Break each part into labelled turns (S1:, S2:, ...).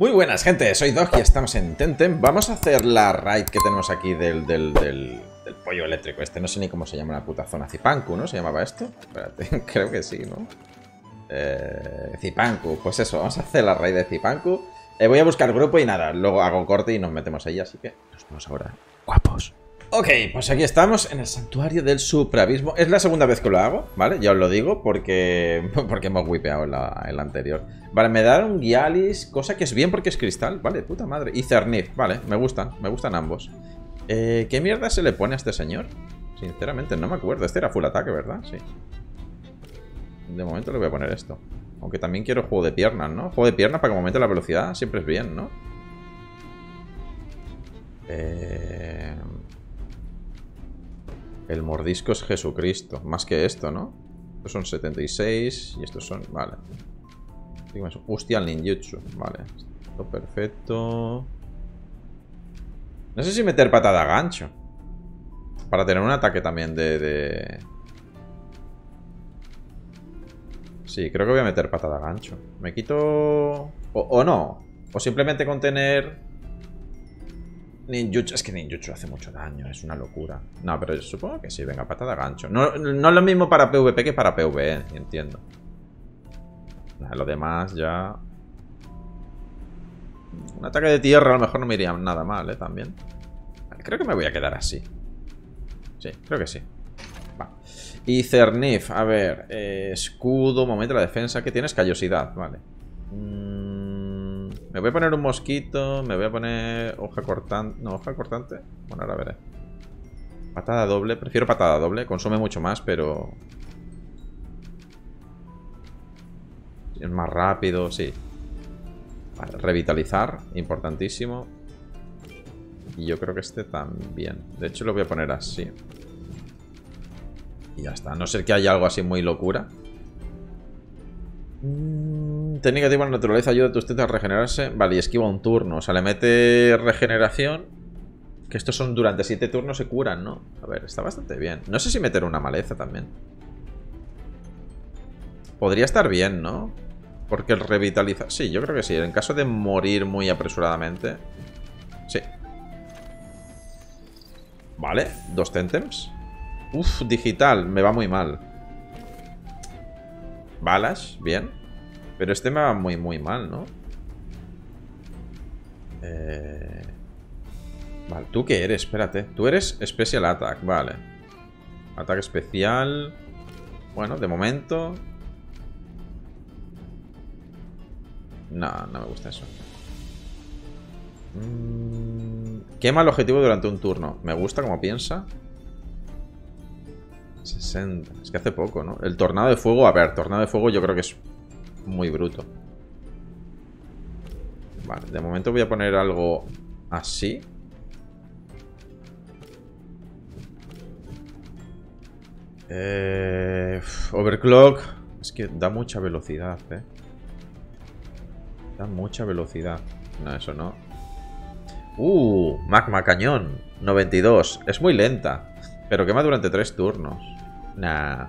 S1: Muy buenas, gente. Soy Doc y estamos en Tentem. Vamos a hacer la raid que tenemos aquí del, del pollo eléctrico este. No sé ni cómo se llama la puta zona. Zipanku, ¿no? ¿Se llamaba esto? Espérate, creo que sí, ¿no? Eh, Zipanku. Pues eso, vamos a hacer la raid de Zipanku. Eh, voy a buscar grupo y nada, luego hago corte y nos metemos ahí. Así que nos vemos ahora. Guapos. Ok, pues aquí estamos en el santuario del supravismo. Es la segunda vez que lo hago, ¿vale? Ya os lo digo porque, porque hemos wipeado en anterior. Vale, me da un Gialis, cosa que es bien porque es cristal, ¿vale? Puta madre. Y Cernith, vale, me gustan, me gustan ambos. Eh, ¿Qué mierda se le pone a este señor? Sinceramente, no me acuerdo. Este era full ataque, ¿verdad? Sí. De momento le voy a poner esto. Aunque también quiero juego de piernas, ¿no? Juego de piernas para que aumente la velocidad siempre es bien, ¿no? Eh... El mordisco es Jesucristo. Más que esto, ¿no? Estos son 76 y estos son... Vale. Hostia, el ninjutsu. Vale. Esto perfecto. No sé si meter patada a gancho. Para tener un ataque también de... Sí, creo que voy a meter patada a gancho. Me quito... O, o no. O simplemente con tener Ninjutsu, es que Ninjutsu hace mucho daño, es una locura. No, pero supongo que sí, venga, patada gancho. No, no es lo mismo para PvP que para PvE, entiendo. Lo demás ya... Un ataque de tierra a lo mejor no me iría nada mal, ¿eh? También. Creo que me voy a quedar así. Sí, creo que sí. Va. Y Cernif, a ver, eh, escudo, momento de la defensa. ¿Qué tienes? Callosidad, vale. Mmm... Me voy a poner un mosquito, me voy a poner hoja cortante. No, hoja cortante. Bueno, ahora veré. Patada doble. Prefiero patada doble. Consume mucho más, pero... Es más rápido, sí. Vale, revitalizar, importantísimo. Y yo creo que este también. De hecho, lo voy a poner así. Y ya está. No ser que haya algo así muy locura. Mm, técnica de la naturaleza ayuda a tus tetas a regenerarse. Vale, y esquiva un turno. O sea, le mete regeneración. Que estos son durante 7 turnos se curan, ¿no? A ver, está bastante bien. No sé si meter una maleza también. Podría estar bien, ¿no? Porque el revitaliza... Sí, yo creo que sí. En caso de morir muy apresuradamente. Sí. Vale, dos tentems. Uf, digital, me va muy mal. Balas, bien. Pero este me va muy, muy mal, ¿no? Eh... Vale, ¿tú qué eres? Espérate. Tú eres Special Attack, vale. Ataque especial. Bueno, de momento... No, no me gusta eso. Mm, quema el objetivo durante un turno. Me gusta como piensa. 60. Es que hace poco, ¿no? El tornado de fuego, a ver, tornado de fuego yo creo que es muy bruto. Vale, de momento voy a poner algo así. Eh, overclock. Es que da mucha velocidad, eh. Da mucha velocidad. No, eso no. Uh, magma cañón. 92. Es muy lenta. Pero quema durante tres turnos. Nah.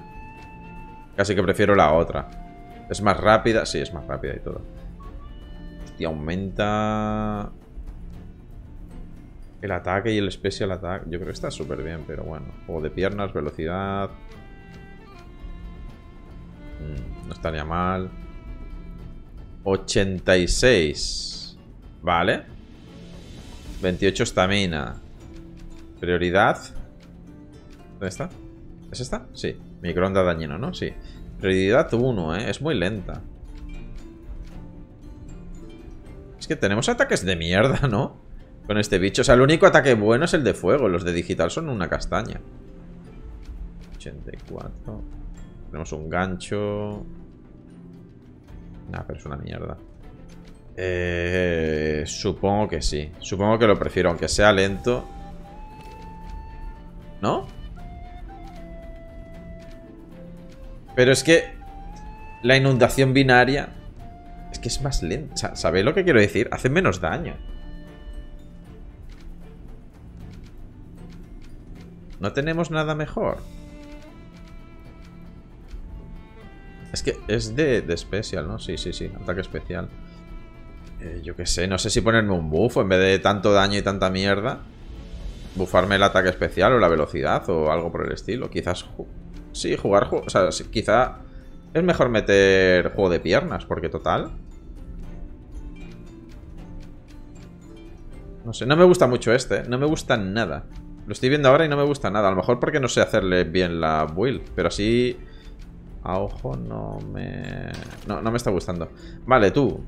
S1: Casi que prefiero la otra. Es más rápida. Sí, es más rápida y todo. Hostia, aumenta... El ataque y el special attack. Yo creo que está súper bien, pero bueno. Juego de piernas, velocidad. Mm, no estaría mal. 86. Vale. 28 estamina. Prioridad. ¿Dónde está? ¿Es esta? Sí. Microondas dañino, ¿no? Sí. Prioridad 1, ¿eh? Es muy lenta. Es que tenemos ataques de mierda, ¿no? Con este bicho. O sea, el único ataque bueno es el de fuego. Los de digital son una castaña. 84. Tenemos un gancho. Nah, pero es una mierda. Eh, supongo que sí. Supongo que lo prefiero, aunque sea lento. ¿No? Pero es que la inundación binaria es que es más lenta. ¿Sabéis lo que quiero decir? Hace menos daño. ¿No tenemos nada mejor? Es que es de, de especial, ¿no? Sí, sí, sí. Ataque especial. Eh, yo qué sé, no sé si ponerme un buff en vez de tanto daño y tanta mierda. Bufarme el ataque especial o la velocidad o algo por el estilo. Quizás... Sí, jugar... O sea, quizá es mejor meter juego de piernas, porque total... No sé, no me gusta mucho este, no me gusta nada. Lo estoy viendo ahora y no me gusta nada. A lo mejor porque no sé hacerle bien la build, pero así... A ojo no me... No, no me está gustando. Vale, tú.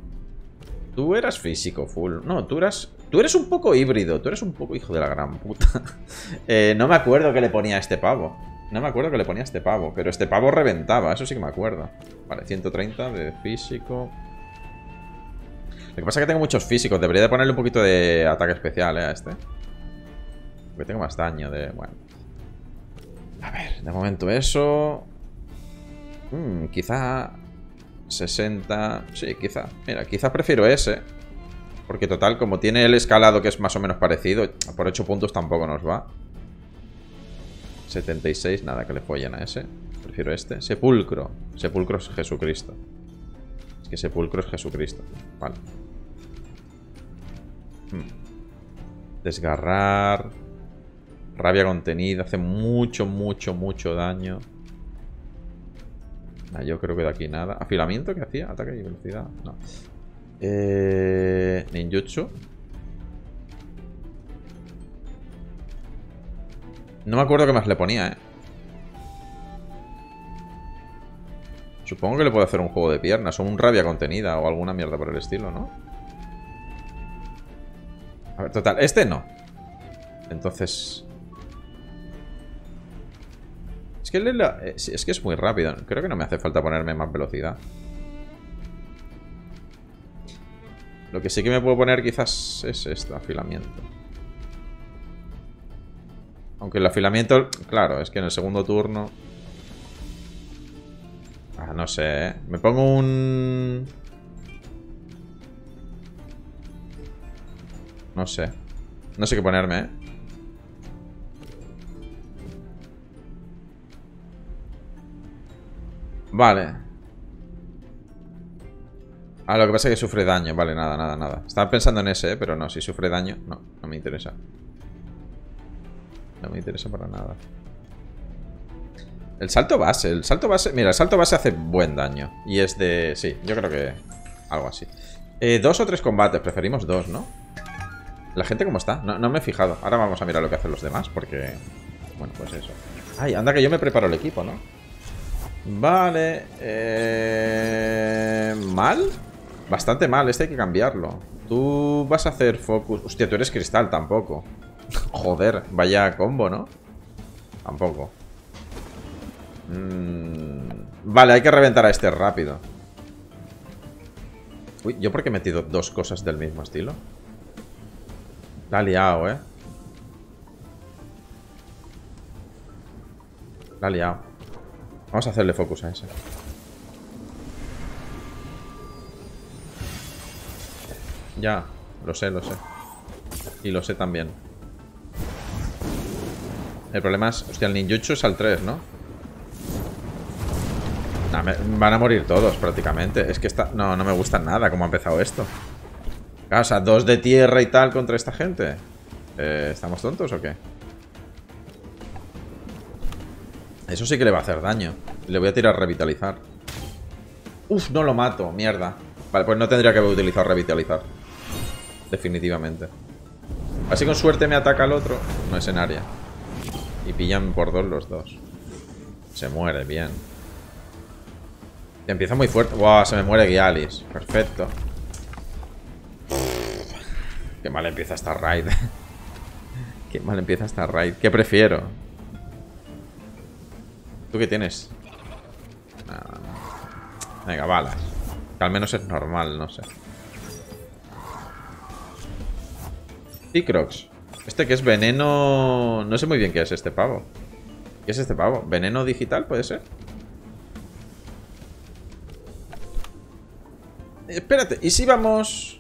S1: Tú eras físico full. No, tú eras... Tú eres un poco híbrido. Tú eres un poco hijo de la gran puta. eh, no me acuerdo que le ponía a este pavo. No me acuerdo que le ponía este pavo. Pero este pavo reventaba. Eso sí que me acuerdo. Vale, 130 de físico. Lo que pasa es que tengo muchos físicos. Debería de ponerle un poquito de ataque especial eh, a este. Porque tengo más daño de... Bueno. A ver, de momento eso... Hmm, quizá 60... Sí, quizá. Mira, quizá prefiero ese. Porque total, como tiene el escalado que es más o menos parecido, por 8 puntos tampoco nos va. 76, nada que le follen a ese. Prefiero este. Sepulcro. Sepulcro es Jesucristo. Es que Sepulcro es Jesucristo. Vale. Hmm. Desgarrar. Rabia contenida. Hace mucho, mucho, mucho daño. Ah, yo creo que de aquí nada. ¿Afilamiento qué hacía? Ataque y velocidad. No. Eh, ninjutsu. No me acuerdo qué más le ponía, ¿eh? Supongo que le puedo hacer un juego de piernas o un rabia contenida o alguna mierda por el estilo, ¿no? A ver, total, este no. Entonces... Eh, es que es muy rápido. Creo que no me hace falta ponerme más velocidad. Lo que sí que me puedo poner quizás es esto, afilamiento. Aunque el afilamiento, claro, es que en el segundo turno... Ah, no sé, ¿eh? Me pongo un... No sé. No sé qué ponerme, ¿eh? Vale. Ah, lo que pasa es que sufre daño. Vale, nada, nada, nada. Estaba pensando en ese, ¿eh? pero no, si sufre daño, no, no me interesa. No me interesa para nada. El salto base, el salto base... Mira, el salto base hace buen daño. Y es de... Sí, yo creo que... Algo así. Eh, dos o tres combates, preferimos dos, ¿no? La gente cómo está, no, no me he fijado. Ahora vamos a mirar lo que hacen los demás, porque... Bueno, pues eso. Ay, anda que yo me preparo el equipo, ¿no? Vale. Eh... ¿Mal? Bastante mal, este hay que cambiarlo. Tú vas a hacer focus... Hostia, tú eres cristal tampoco. Joder, vaya combo, ¿no? Tampoco. Mm, vale, hay que reventar a este rápido. Uy, ¿yo por qué he metido dos cosas del mismo estilo? Ha liado, ¿eh? La ha liado. Vamos a hacerle focus a ese. Ya, lo sé, lo sé. Y lo sé también. El problema es... Hostia, el ninjutsu es al 3, ¿no? van a morir todos prácticamente. Es que está... No, no me gusta nada cómo ha empezado esto. Casa, dos de tierra y tal contra esta gente. Eh, ¿Estamos tontos o qué? Eso sí que le va a hacer daño. Le voy a tirar revitalizar. Uf, no lo mato, mierda. Vale, pues no tendría que haber utilizado revitalizar. Definitivamente. Así con suerte me ataca el otro. No es en área. Y pillan por dos los dos. Se muere, bien. Empieza muy fuerte. Wow, se me muere Gialis. Perfecto. Qué mal empieza esta raid. Qué mal empieza esta raid. ¿Qué prefiero? ¿Tú qué tienes? Venga, balas. Que al menos es normal, no sé. Crocs. Este que es veneno... No sé muy bien qué es este pavo. ¿Qué es este pavo? ¿Veneno digital puede ser? Espérate, ¿y si vamos...?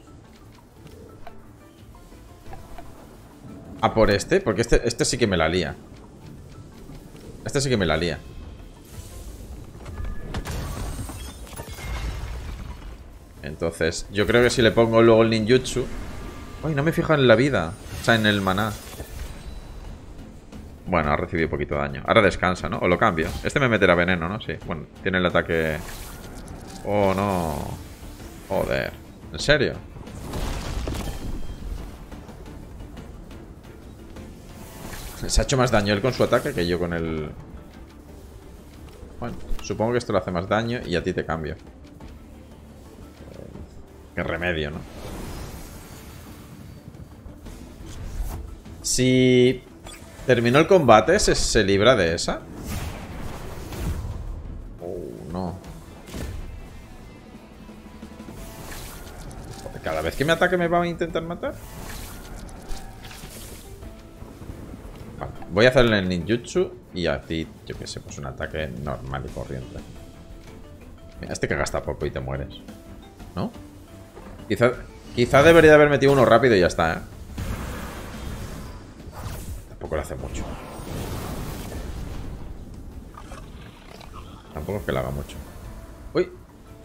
S1: A por este, porque este, este sí que me la lía. Este sí que me la lía. Entonces, yo creo que si le pongo luego el ninjutsu... Uy, no me fijo en la vida. Sea, en el maná. Bueno, ha recibido poquito daño. Ahora descansa, ¿no? O lo cambio. Este me meterá veneno, ¿no? Sí. Bueno, tiene el ataque... Oh, no. Joder. ¿En serio? Se ha hecho más daño él con su ataque que yo con el... Bueno, supongo que esto le hace más daño y a ti te cambio. Qué remedio, ¿no? Si terminó el combate, ¿se, libra de esa? Oh, no. Cada vez que me ataque me va a intentar matar. Voy a hacerle el ninjutsu y a ti, yo qué sé, pues un ataque normal y corriente. Mira, este que gasta poco y te mueres. ¿No? Quizá, quizá debería haber metido uno rápido y ya está, ¿eh? Tampoco le hace mucho. Tampoco es que le haga mucho. ¡Uy!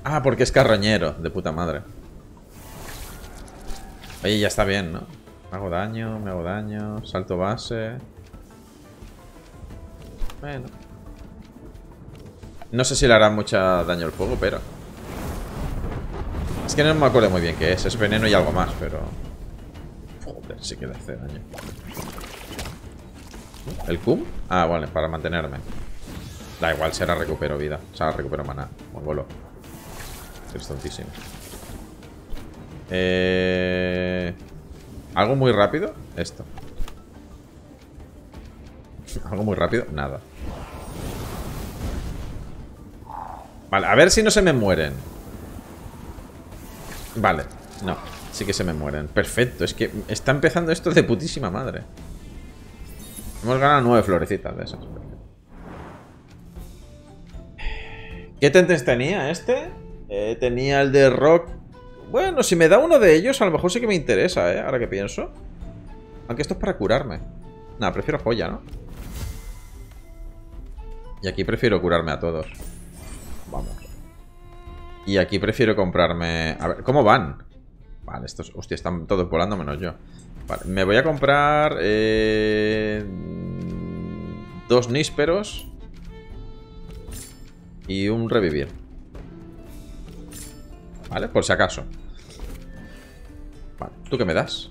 S1: Ah, porque es carroñero, de puta madre. Oye, ya está bien, ¿no? Hago daño, me hago daño, salto base... Bueno. No sé si le hará mucho daño el fuego, pero... Es que no me acuerdo muy bien qué es. Es veneno y algo más, pero... Joder, sí que le hace daño. ¿El cum? Ah, vale, para mantenerme. Da igual, será recupero vida. O sea, recupero maná. Mongolo. Es tontísimo. Eh... ¿Algo muy rápido? Esto. ¿Algo muy rápido? Nada. Vale, a ver si no se me mueren. Vale, no. Sí que se me mueren. Perfecto, es que está empezando esto de putísima madre. Hemos ganado nueve florecitas de esas. ¿Qué tentes tenía este? Eh, tenía el de rock. Bueno, si me da uno de ellos, a lo mejor sí que me interesa, ¿eh? Ahora que pienso. Aunque esto es para curarme. Nada, prefiero joya, ¿no? Y aquí prefiero curarme a todos. Vamos. Y aquí prefiero comprarme... A ver, ¿cómo van? Vale, estos... Hostia, están todos volando menos yo. Vale, me voy a comprar... Eh... Dos nísperos. Y un revivir. Vale, por si acaso. Vale, ¿tú qué me das?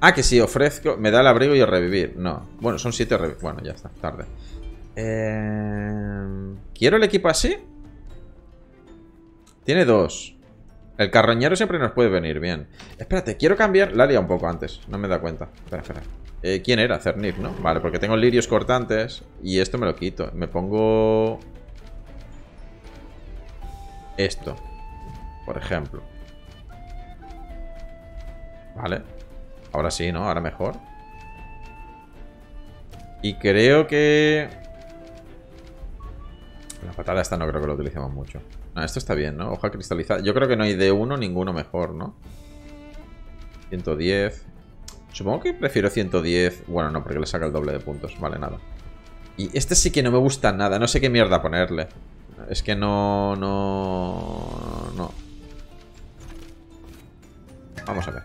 S1: Ah, que si ofrezco... Me da el abrigo y el revivir. No. Bueno, son siete revivir. Bueno, ya está. Tarde. Eh... ¿Quiero el equipo así? Tiene dos. El carroñero siempre nos puede venir bien. Espérate, quiero cambiar... La un poco antes. No me da cuenta. Espera, espera. Eh, ¿Quién era? Cernir, ¿no? Vale, porque tengo lirios cortantes. Y esto me lo quito. Me pongo... Esto. Por ejemplo. Vale. Ahora sí, ¿no? Ahora mejor. Y creo que... La patada esta no creo que lo utilicemos mucho. Esto está bien, ¿no? Hoja cristalizada. Yo creo que no hay de uno ninguno mejor, ¿no? 110. Supongo que prefiero 110. Bueno, no, porque le saca el doble de puntos. Vale, nada. Y este sí que no me gusta nada. No sé qué mierda ponerle. Es que no... No... No. Vamos a ver.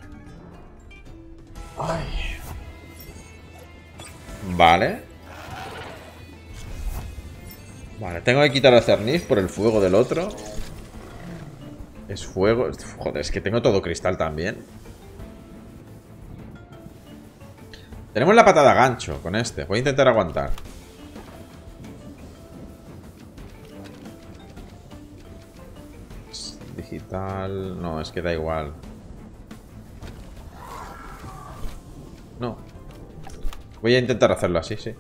S1: Vale. Vale, tengo que quitar a Cernif por el fuego del otro. Es fuego. Joder, es que tengo todo cristal también. Tenemos la patada gancho con este. Voy a intentar aguantar. Digital... No, es que da igual. No. Voy a intentar hacerlo así, sí.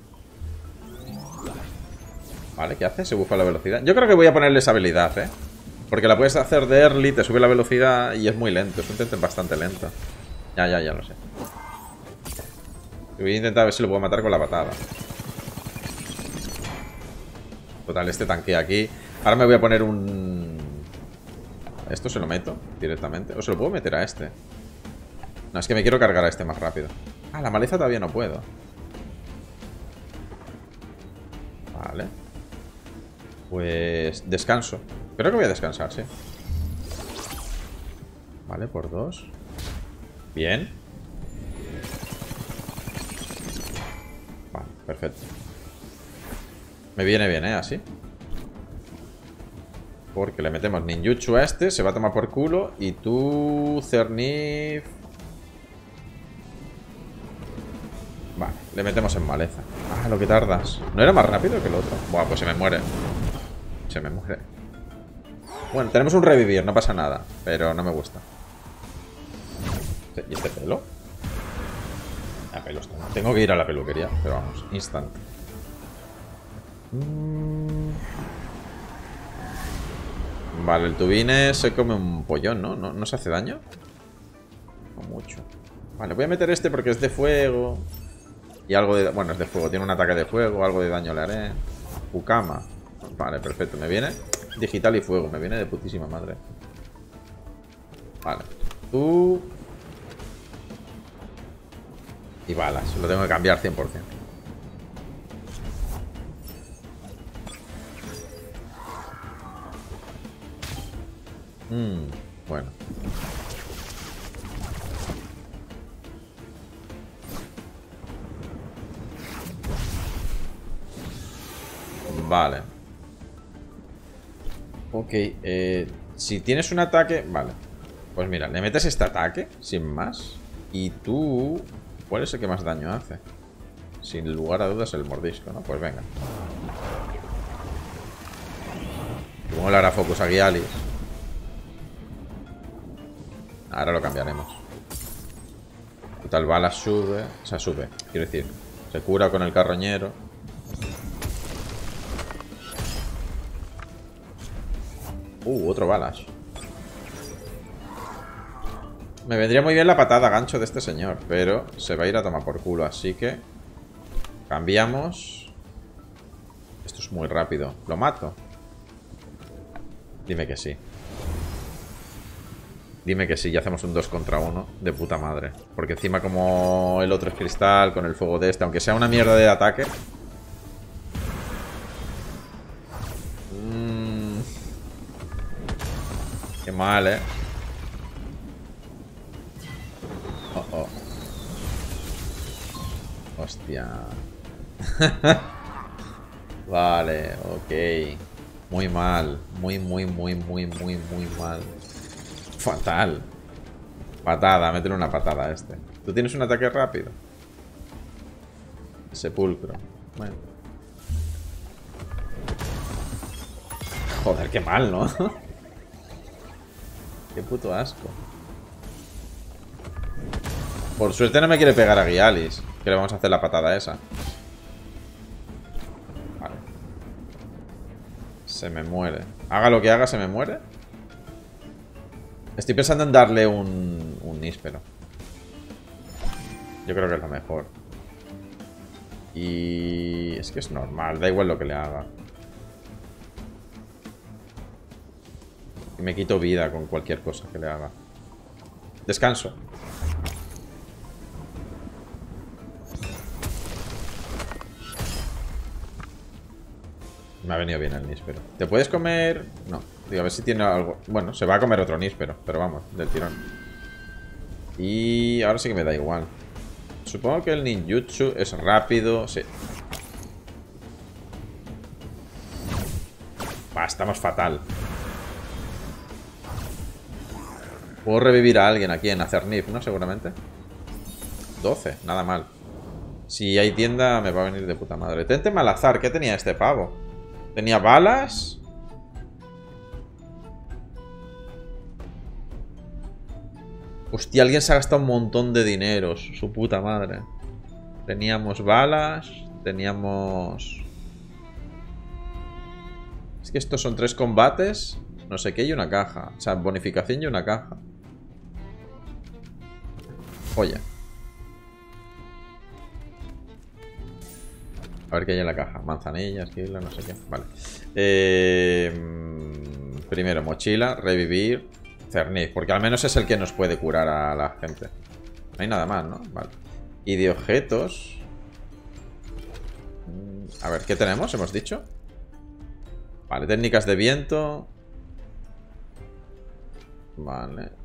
S1: Vale, ¿qué hace? Se bufa la velocidad. Yo creo que voy a ponerle esa habilidad, ¿eh? Porque la puedes hacer de early, te sube la velocidad y es muy lento. Es un tente bastante lento. Ya, ya, ya lo sé. Voy a intentar ver si lo puedo matar con la patada. Total, este tanque aquí. Ahora me voy a poner un... Esto se lo meto directamente. O se lo puedo meter a este. No, es que me quiero cargar a este más rápido. Ah, la maleza todavía no puedo. Vale. Pues descanso. Creo que voy a descansar, sí. Vale, por dos. Bien. Vale, perfecto. Me viene bien, ¿eh? Así. Porque le metemos ninjutsu a este, se va a tomar por culo. Y tú, Cernif... Vale, le metemos en maleza. Ah, lo que tardas. ¿No era más rápido que el otro? Buah, pues se me muere. Me muere. Bueno, tenemos un revivir, no pasa nada. Pero no me gusta. ¿Y este pelo? A está. Tengo que ir a la peluquería, pero vamos, instant. Mm. Vale, el tubine se come un pollón, ¿no? ¿no? ¿No se hace daño? No mucho. Vale, voy a meter este porque es de fuego. Y algo de... Bueno, es de fuego. Tiene un ataque de fuego. Algo de daño le haré. Fukama. Vale, perfecto. Me viene digital y fuego. Me viene de putísima madre. Vale. Tú... Y balas. Lo tengo que cambiar 100%. Mmm, bueno. Vale. Ok, eh, si tienes un ataque... Vale. Pues mira, le metes este ataque, sin más. Y tú... ¿Cuál es el que más daño hace? Sin lugar a dudas el mordisco, ¿no? Pues venga. ¿Cómo le hará focus a Gialis? Ahora lo cambiaremos. Total, bala sube. O sea, sube. Quiero decir, se cura con el carroñero. Uh, otro balas. Me vendría muy bien la patada gancho de este señor, pero se va a ir a tomar por culo, así que... Cambiamos. Esto es muy rápido. ¿Lo mato? Dime que sí. Dime que sí, ya hacemos un 2 contra 1 de puta madre. Porque encima como el otro es cristal, con el fuego de este, aunque sea una mierda de ataque, mal, ¿eh? Oh, oh. Hostia. vale, ok. Muy mal. Muy, muy, muy, muy, muy, muy mal. Fatal. Patada, métele una patada a este. ¿Tú tienes un ataque rápido? Sepulcro. Bueno. Joder, qué mal, ¿no? Qué puto asco. Por suerte no me quiere pegar a Gialis. Que le vamos a hacer la patada esa. Vale. Se me muere. Haga lo que haga, se me muere. Estoy pensando en darle un, un níspero. Yo creo que es lo mejor. Y... Es que es normal, da igual lo que le haga. Me quito vida con cualquier cosa que le haga. Descanso. Me ha venido bien el níspero. ¿Te puedes comer...? No. Digo, a ver si tiene algo... Bueno, se va a comer otro níspero. Pero vamos, del tirón. Y ahora sí que me da igual. Supongo que el ninjutsu es rápido. Sí. Va, estamos fatal. Puedo revivir a alguien aquí en Acernif, ¿no? Seguramente. 12, nada mal. Si hay tienda, me va a venir de puta madre. Tente mal azar, ¿qué tenía este pavo? Tenía balas. Hostia, alguien se ha gastado un montón de dinero. Su puta madre. Teníamos balas. Teníamos... Es que estos son tres combates. No sé qué y una caja. O sea, bonificación y una caja. Joya. A ver qué hay en la caja. Manzanillas, esquila, no sé qué. Vale. Eh, primero, mochila, revivir, cerniz. Porque al menos es el que nos puede curar a la gente. No hay nada más, ¿no? Vale. Y de objetos... A ver, ¿qué tenemos? Hemos dicho. Vale, técnicas de viento. Vale.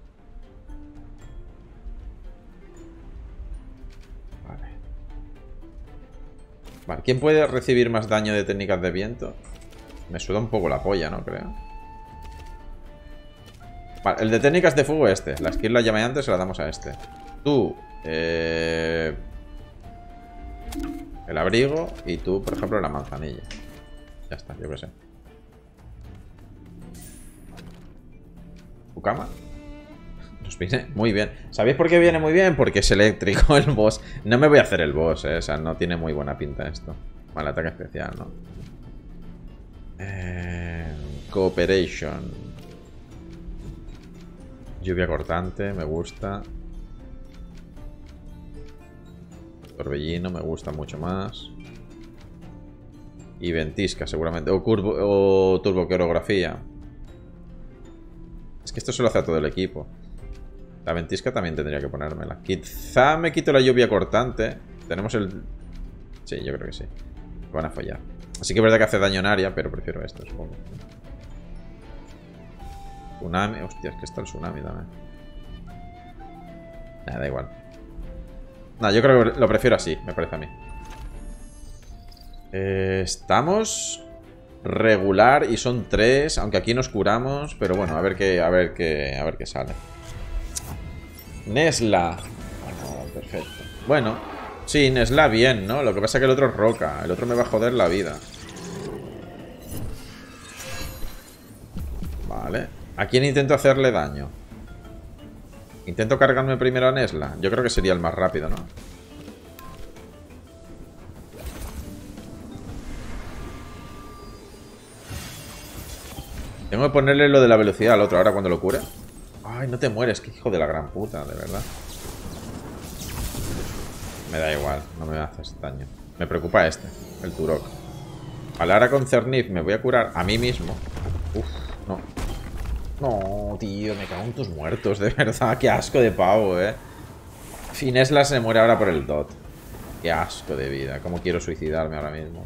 S1: ¿Quién puede recibir más daño de técnicas de viento? Me suda un poco la polla, ¿no? Creo. Vale, el de técnicas de fuego este. La skill la llamé antes, se la damos a este. Tú, eh... El abrigo y tú, por ejemplo, la manzanilla. Ya está, yo qué sé. ¿Ukama? Muy bien. ¿Sabéis por qué viene muy bien? Porque es eléctrico el boss. No me voy a hacer el boss, ¿eh? O sea, no tiene muy buena pinta esto. Mal ataque especial, ¿no? Eh, cooperation. Lluvia cortante, me gusta. Torbellino, me gusta mucho más. Y ventisca, seguramente. O, curvo, o. Es que esto se lo hace a todo el equipo. La ventisca también tendría que ponérmela. Quizá me quito la lluvia cortante. Tenemos el... Sí, yo creo que sí. Van a fallar. Así que es verdad que hace daño en área, pero prefiero esto, supongo. Tsunami. Hostia, es que está el tsunami también. Nada, da igual. Nada, yo creo que lo prefiero así, me parece a mí. Eh, estamos regular y son tres, aunque aquí nos curamos, pero bueno, a ver qué, a ver qué, a ver qué sale. Nesla. Bueno, perfecto. Bueno, sí, Nesla bien, ¿no? Lo que pasa es que el otro es roca, el otro me va a joder la vida. Vale. ¿A quién intento hacerle daño? Intento cargarme primero a Nesla. Yo creo que sería el más rápido, ¿no? Tengo que ponerle lo de la velocidad al otro ahora cuando lo cure. Ay, no te mueres, que hijo de la gran puta, de verdad. Me da igual, no me haces daño. Me preocupa este, el Turok. Vale, ahora con Cernif me voy a curar a mí mismo. Uf, no. No, tío, me cago en tus muertos, de verdad. Qué asco de pavo, eh. Finesla se muere ahora por el dot. Qué asco de vida. Cómo quiero suicidarme ahora mismo.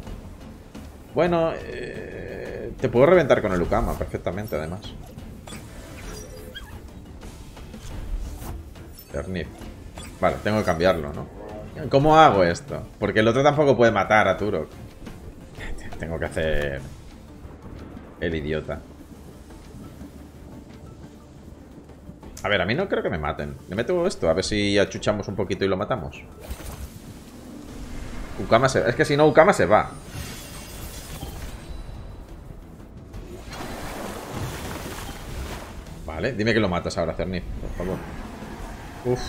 S1: Bueno, eh, te puedo reventar con el Ukama perfectamente, además. Ternip. Vale, tengo que cambiarlo, ¿no? ¿Cómo hago esto? Porque el otro tampoco puede matar a Turok. Tengo que hacer... El idiota. A ver, a mí no creo que me maten. Le meto esto, a ver si achuchamos un poquito y lo matamos. Ukama se... Es que si no, Ukama se va. Vale, dime que lo matas ahora, Cernif, por favor. Uf.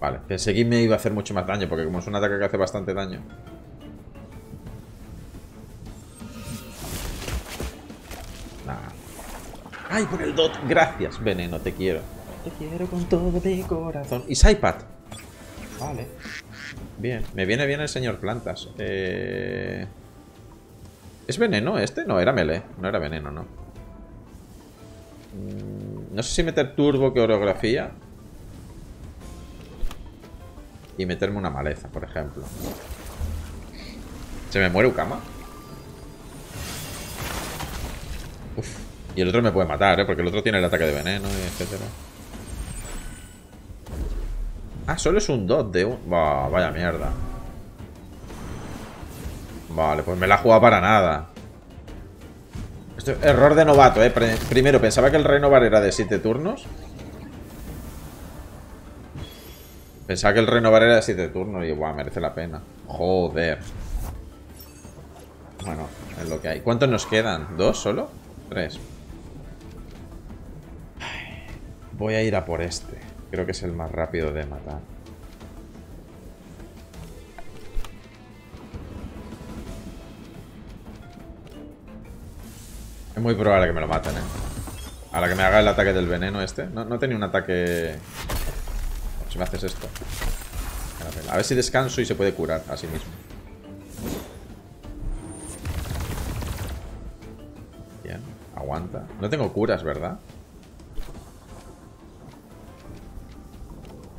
S1: Vale, pensé que me iba a hacer mucho más daño, porque como es un ataque que hace bastante daño. ¡Ay, por el dot! Gracias, veneno, te quiero. Te quiero con todo mi corazón. Y Saipat. Vale. Bien, me viene bien el señor Plantas. Eh... ¿Es veneno este? No, era melee. No era veneno, no. Mm, no sé si meter turbo coreografía. Y meterme una maleza, por ejemplo. ¿Se me muere Ukama? Uf. Y el otro me puede matar, ¿eh? Porque el otro tiene el ataque de veneno, etcétera. Ah, solo es un dot de un... vaya mierda. Vale, pues me la ha jugado para nada. Error de novato, ¿eh? Primero, pensaba que el renovar era de 7 turnos. Pensaba que el renovar era de 7 turnos y, guau, merece la pena. Joder. Bueno, es lo que hay. ¿Cuántos nos quedan? ¿Dos solo? Tres. Voy a ir a por este. Creo que es el más rápido de matar. Muy probable que me lo maten, ¿eh? A la que me haga el ataque del veneno este. No, no tenía un ataque... Si me haces esto. A ver si descanso y se puede curar a sí mismo. Bien, aguanta. No tengo curas, ¿verdad?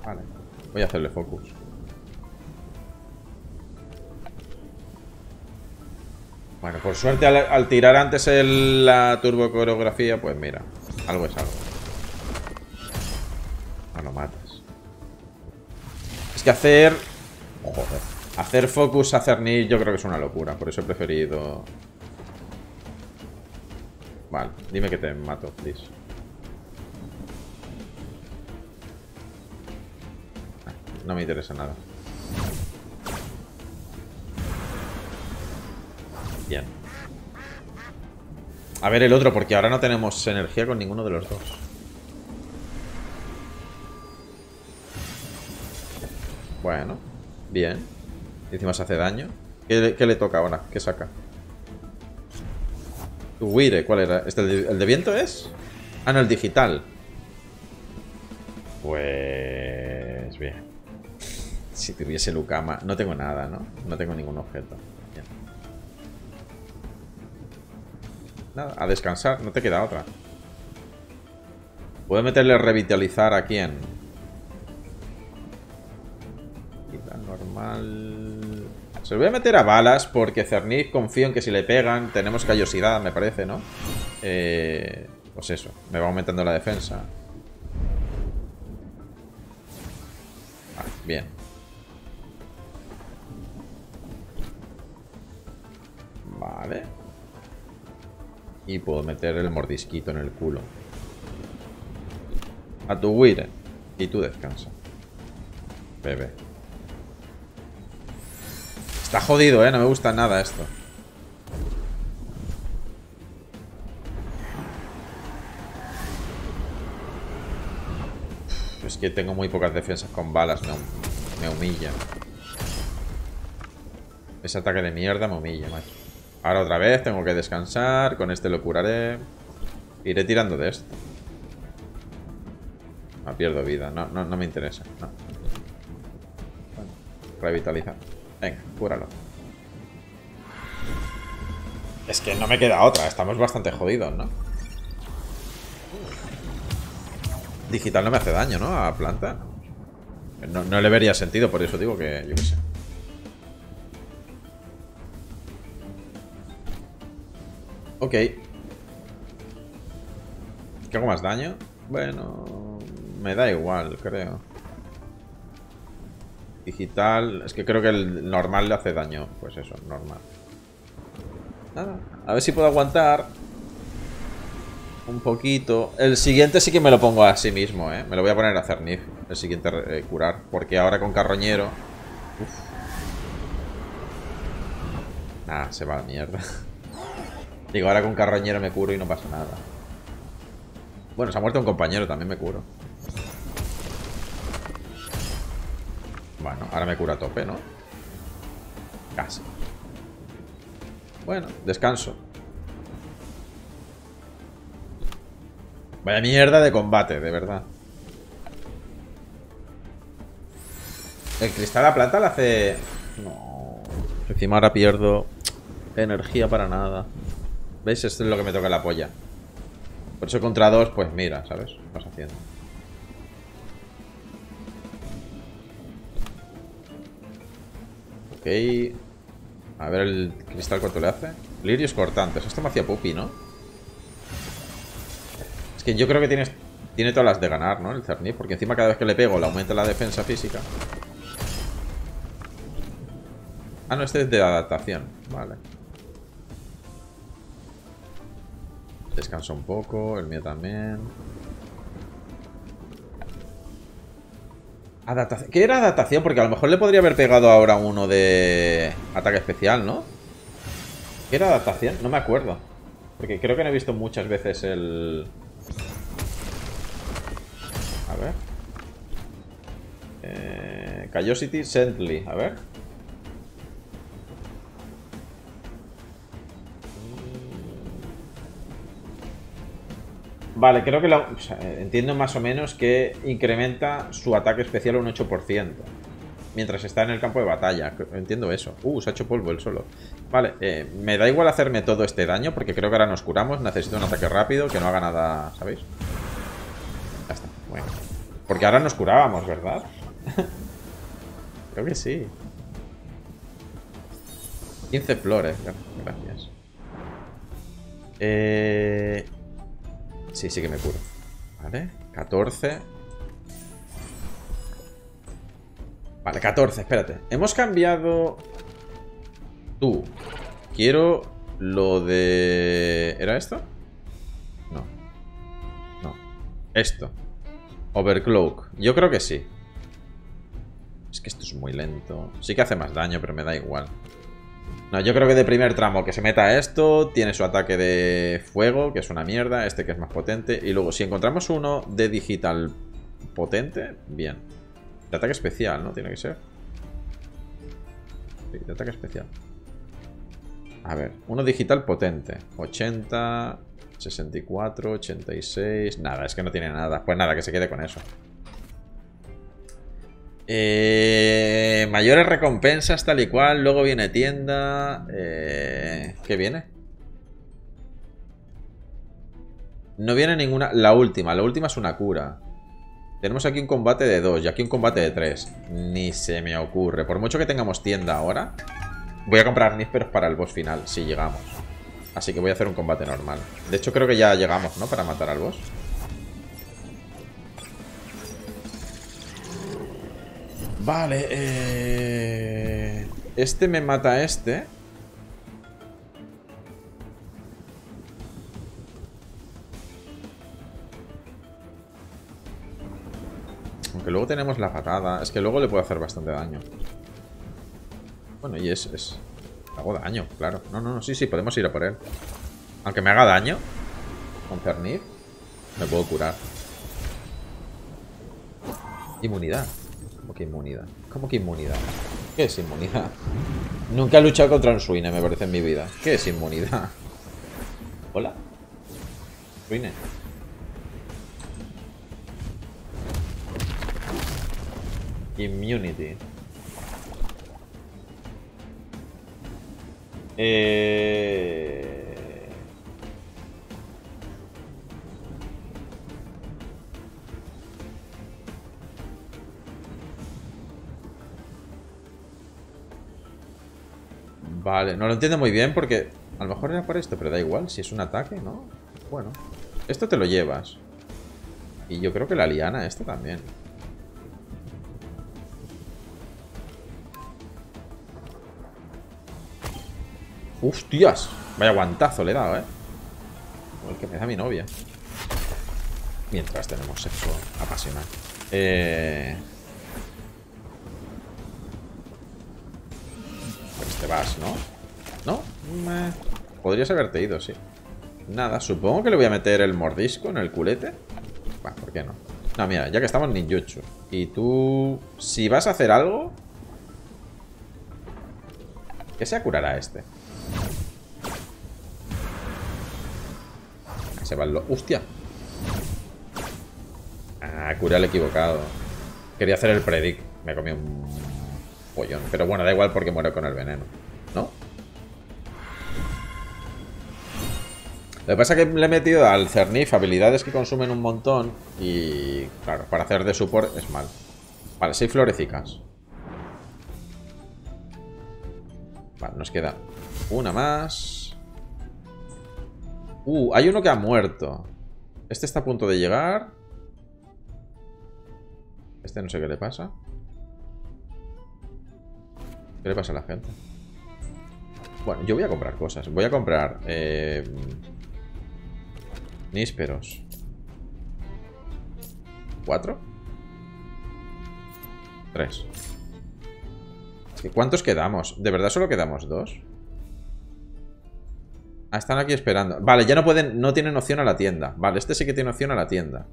S1: Vale. Voy a hacerle focus. Bueno, por suerte al, tirar antes la turbo coreografía, pues mira, algo es algo. No lo matas. Es que hacer... Joder. Hacer focus, hacer ni yo creo que es una locura. Por eso he preferido... Vale, dime que te mato, please. No me interesa nada. Bien. A ver el otro, porque ahora no tenemos energía con ninguno de los dos. Bueno, bien. Encima se hace daño. ¿Qué, le toca ahora? ¿Qué saca? Wire, ¿cuál era? ¿Este el de, viento es? Ah, no, el digital. Pues... bien. Si tuviese Lukama... No tengo nada, ¿no? No tengo ningún objeto. Nada, a descansar, no te queda otra. Puedo meterle revitalizar a quién. normal. Se lo voy a meter a balas porque Cerniz confío en que si le pegan tenemos callosidad, me parece, ¿no? Eh, pues eso, me va aumentando la defensa. bien. Vale. Y puedo meter el mordisquito en el culo. A tu Wire. Y tú descansa. Bebé. Está jodido, ¿eh? No me gusta nada esto. Es que tengo muy pocas defensas con balas. Me, me humilla. Ese ataque de mierda me humilla, macho. Ahora otra vez tengo que descansar. Con este lo curaré. Iré tirando de esto. No pierdo vida. No, no, no me interesa. No. Bueno, revitaliza. Venga, cúralo. Es que no me queda otra. Estamos bastante jodidos, ¿no? Digital no me hace daño, ¿no? A planta. No, no le vería sentido, por eso digo que... Yo qué sé. Ok. ¿Qué hago más daño? Bueno, me da igual, creo. Digital, es que creo que el normal le hace daño. Pues eso, normal. Nada, a ver si puedo aguantar. Un poquito. El siguiente sí que me lo pongo a sí mismo, ¿eh? Me lo voy a poner a hacer Nif. El siguiente eh, curar. Porque ahora con carroñero... Uf. Nah, se va la mierda. Digo, ahora con carroñero me curo y no pasa nada. Bueno, se ha muerto un compañero, también me curo. Bueno, ahora me curo a tope, ¿no? Casi. Bueno, descanso. Vaya mierda de combate, de verdad. El cristal a plata le hace... No. Encima ahora pierdo energía para nada. ¿Veis? Esto es lo que me toca la polla. Por eso contra dos, pues mira, ¿sabes? Vas haciendo. Ok. A ver el cristal cuánto le hace. Lirios cortantes. Esto me hacía pupi, ¿no? Es que yo creo que tienes, tiene todas las de ganar, ¿no? El Cernif. Porque encima cada vez que le pego le aumenta la defensa física. Ah, no, este es de adaptación. Vale. Descansa un poco, el mío también. ¿Qué era adaptación? Porque a lo mejor le podría haber pegado ahora uno de ataque especial, ¿no? ¿Qué era adaptación? No me acuerdo. Porque creo que no he visto muchas veces el... A ver. Eh, Curiosity Sently. A ver. Vale, creo que lo, entiendo más o menos que incrementa su ataque especial un 8%. Mientras está en el campo de batalla. Entiendo eso. Uh, se ha hecho polvo él solo. Vale, eh, me da igual hacerme todo este daño porque creo que ahora nos curamos. Necesito un ataque rápido que no haga nada, ¿sabéis? Ya está, bueno. Porque ahora nos curábamos, ¿verdad? creo que sí. 15 flores. Gracias. Eh... Sí, sí que me curo. Vale, 14. Vale, 14, espérate. Hemos cambiado... Tú. Quiero lo de... ¿Era esto? No. No. Esto. Overcloak. Yo creo que sí. Es que esto es muy lento. Sí que hace más daño, pero me da igual. No, yo creo que de primer tramo que se meta esto, tiene su ataque de fuego, que es una mierda, este que es más potente. Y luego, si encontramos uno de digital potente, bien. De ataque especial, ¿no? Tiene que ser. Sí, de ataque especial. A ver, uno digital potente. 80, 64, 86... Nada, es que no tiene nada. Pues nada, que se quede con eso. Eh, mayores recompensas, tal y cual. Luego viene tienda. Eh, ¿Qué viene? No viene ninguna... La última. La última es una cura. Tenemos aquí un combate de dos y aquí un combate de tres. Ni se me ocurre. Por mucho que tengamos tienda ahora, voy a comprar nísperos para el boss final, si llegamos. Así que voy a hacer un combate normal. De hecho, creo que ya llegamos, ¿no? Para matar al boss. Vale, eh... Este me mata a este. Que luego tenemos la patada. Es que luego le puedo hacer bastante daño. Bueno, y es... es... Hago daño, claro. No, no, no, sí, sí, podemos ir a por él. Aunque me haga daño, con Cernir, me puedo curar. Inmunidad. ¿Cómo que inmunidad? ¿Cómo que inmunidad? ¿Qué es inmunidad? Nunca he luchado contra un Suine, me parece, en mi vida. ¿Qué es inmunidad? Hola. Suine. Immunity. Eh... Vale, no lo entiendo muy bien porque a lo mejor era por esto, pero da igual, si es un ataque, ¿no? Bueno, esto te lo llevas. Y yo creo que la liana, esto también. ¡Hostias! Vaya guantazo le he dado, ¿eh? El que me da mi novia. Mientras tenemos sexo apasionado. Eh... Pues te vas, ¿no? ¿No? Podrías haberte ido, sí. Nada, supongo que le voy a meter el mordisco en el culete. Bueno, ¿por qué no? No, mira, ya que estamos ninjutsu. Y tú... Si vas a hacer algo... ¿Qué se curará este? Se va el. ¡Hostia! Ah, curé al equivocado. Quería hacer el predict. Me comí un pollón. Pero bueno, da igual porque muero con el veneno. ¿No? Lo que pasa es que le he metido al Cernif habilidades que consumen un montón y, claro, para hacer de support es mal. Vale, seis florecicas. Vale, nos queda una más. Uh, hay uno que ha muerto. Este está a punto de llegar. Este no sé qué le pasa. ¿Qué le pasa a la gente? Bueno, yo voy a comprar cosas. Voy a comprar... Eh, nísperos. ¿Cuatro? Tres. ¿Cuántos quedamos? ¿De verdad solo quedamos dos? Ah, están aquí esperando. Vale, ya no pueden, no tienen opción a la tienda. Vale, este sí que tiene opción a la tienda.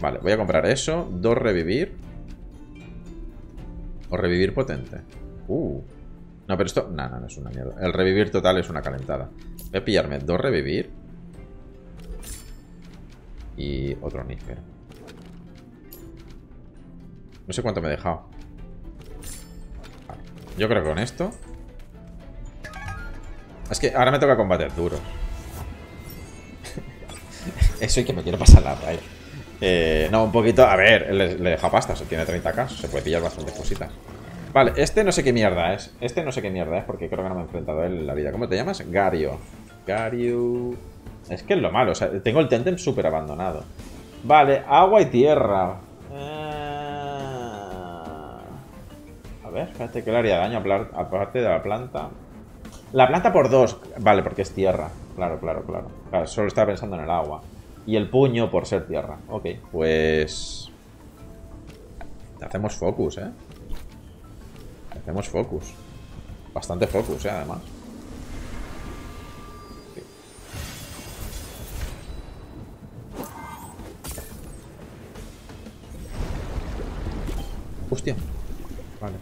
S1: Vale, voy a comprar eso. Dos revivir. O revivir potente. Uh. No, pero esto... No, no, no es una mierda. El revivir total es una calentada. Voy a pillarme dos revivir. Y otro nífer. No sé cuánto me he dejado. Yo creo que con esto es que ahora me toca combater duro. Eso y que me quiero pasar la raid. Eh, no, un poquito... A ver, le, deja pasta. Se tiene 30k. Se puede pillar bastantes cositas. Vale, este no sé qué mierda es. Este no sé qué mierda es porque creo que no me he enfrentado a él en la vida. ¿Cómo te llamas? Gario. Gario... Es que es lo malo, o sea, tengo el Tentem súper abandonado. Vale, agua y tierra. Ah. A ver, espérate que le haría daño aparte de la planta. La planta por dos. Vale, porque es tierra. Claro, claro, claro. Claro, solo estaba pensando en el agua. Y el puño por ser tierra. Ok, pues... Hacemos focus, ¿eh? Hacemos focus. Bastante focus, ¿eh? Además. Hostia. Vale.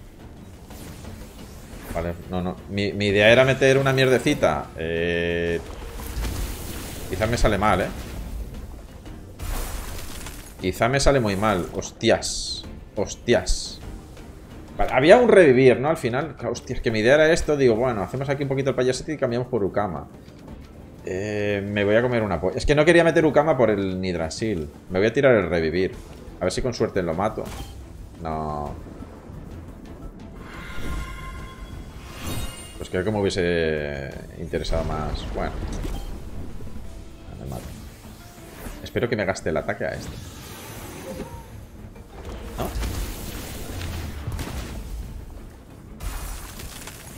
S1: Vale, no, no. Mi, idea era meter una mierdecita. Eh... Quizás me sale mal, ¿eh? Quizá me sale muy mal. Hostias. Hostias. Había un revivir, ¿no? Al final. Hostias, que mi idea era esto. Digo, bueno, hacemos aquí un poquito el payasete y cambiamos por Ukama. Eh, me voy a comer una polla. Es que no quería meter Ukama por el Nidrasil. Me voy a tirar el revivir. A ver si con suerte lo mato. No. Pues creo que me hubiese interesado más. Bueno. Me mato. Espero que me gaste el ataque a este.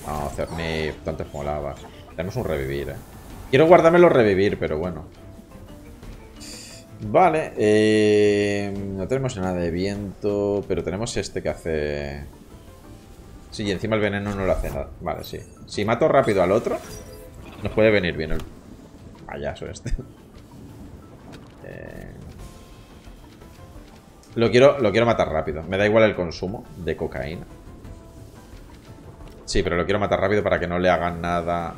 S1: No, Cernip, tantos como lavas. Tenemos un revivir, eh. Quiero guardármelo revivir, pero bueno. Vale, eh, no tenemos nada de viento, pero tenemos este que hace... Sí, y encima el veneno no lo hace nada. Vale, sí. Si mato rápido al otro, nos puede venir bien el payaso este. Eh, lo, quiero, lo quiero matar rápido. Me da igual el consumo de cocaína. Sí, pero lo quiero matar rápido para que no le hagan nada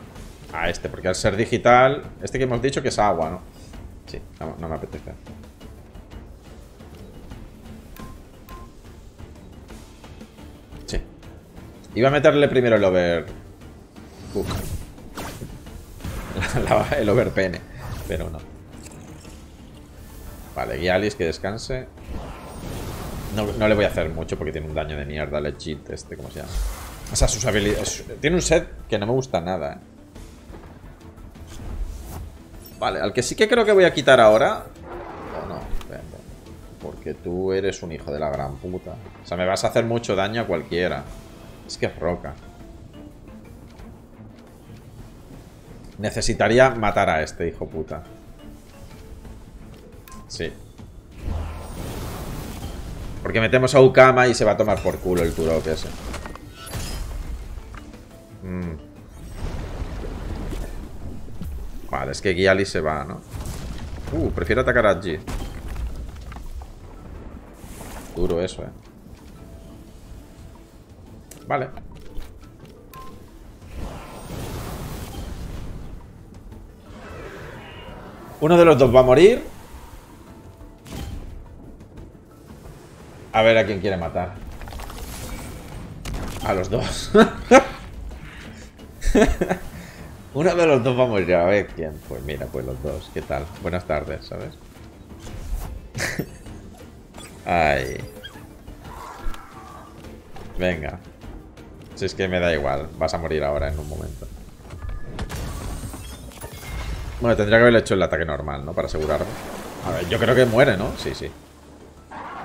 S1: a este. Porque al ser digital, este que hemos dicho que es agua, ¿no? Sí, no, me apetece. Sí. Iba a meterle primero el over... el over pene. Pero no. Vale, Gialis que descanse. No, no, le voy a hacer mucho porque tiene un daño de mierda legit este, ¿cómo se llama? O sea, sus habilidades... Tiene un set que no me gusta nada, ¿eh? Vale, al que sí que creo que voy a quitar ahora... O no, porque tú eres un hijo de la gran puta. O sea, me vas a hacer mucho daño a cualquiera. Es que es roca. Necesitaría matar a este hijo puta. Sí. Porque metemos a Ukama y se va a tomar por culo el Turok ese. Mmm. Vale, es que Giali se va, ¿no? Uh, prefiero atacar a G. Duro eso, eh. Vale. Uno de los dos va a morir. A ver a quién quiere matar. A los dos. Uno de los dos vamos a ir a ver quién. Pues mira, pues los dos. ¿Qué tal? Buenas tardes, ¿sabes? Ay. Venga. Si es que me da igual. Vas a morir ahora en un momento. Bueno, tendría que haberle hecho el ataque normal, ¿no? Para asegurarme. A ver, yo creo que muere, ¿no? Sí, sí.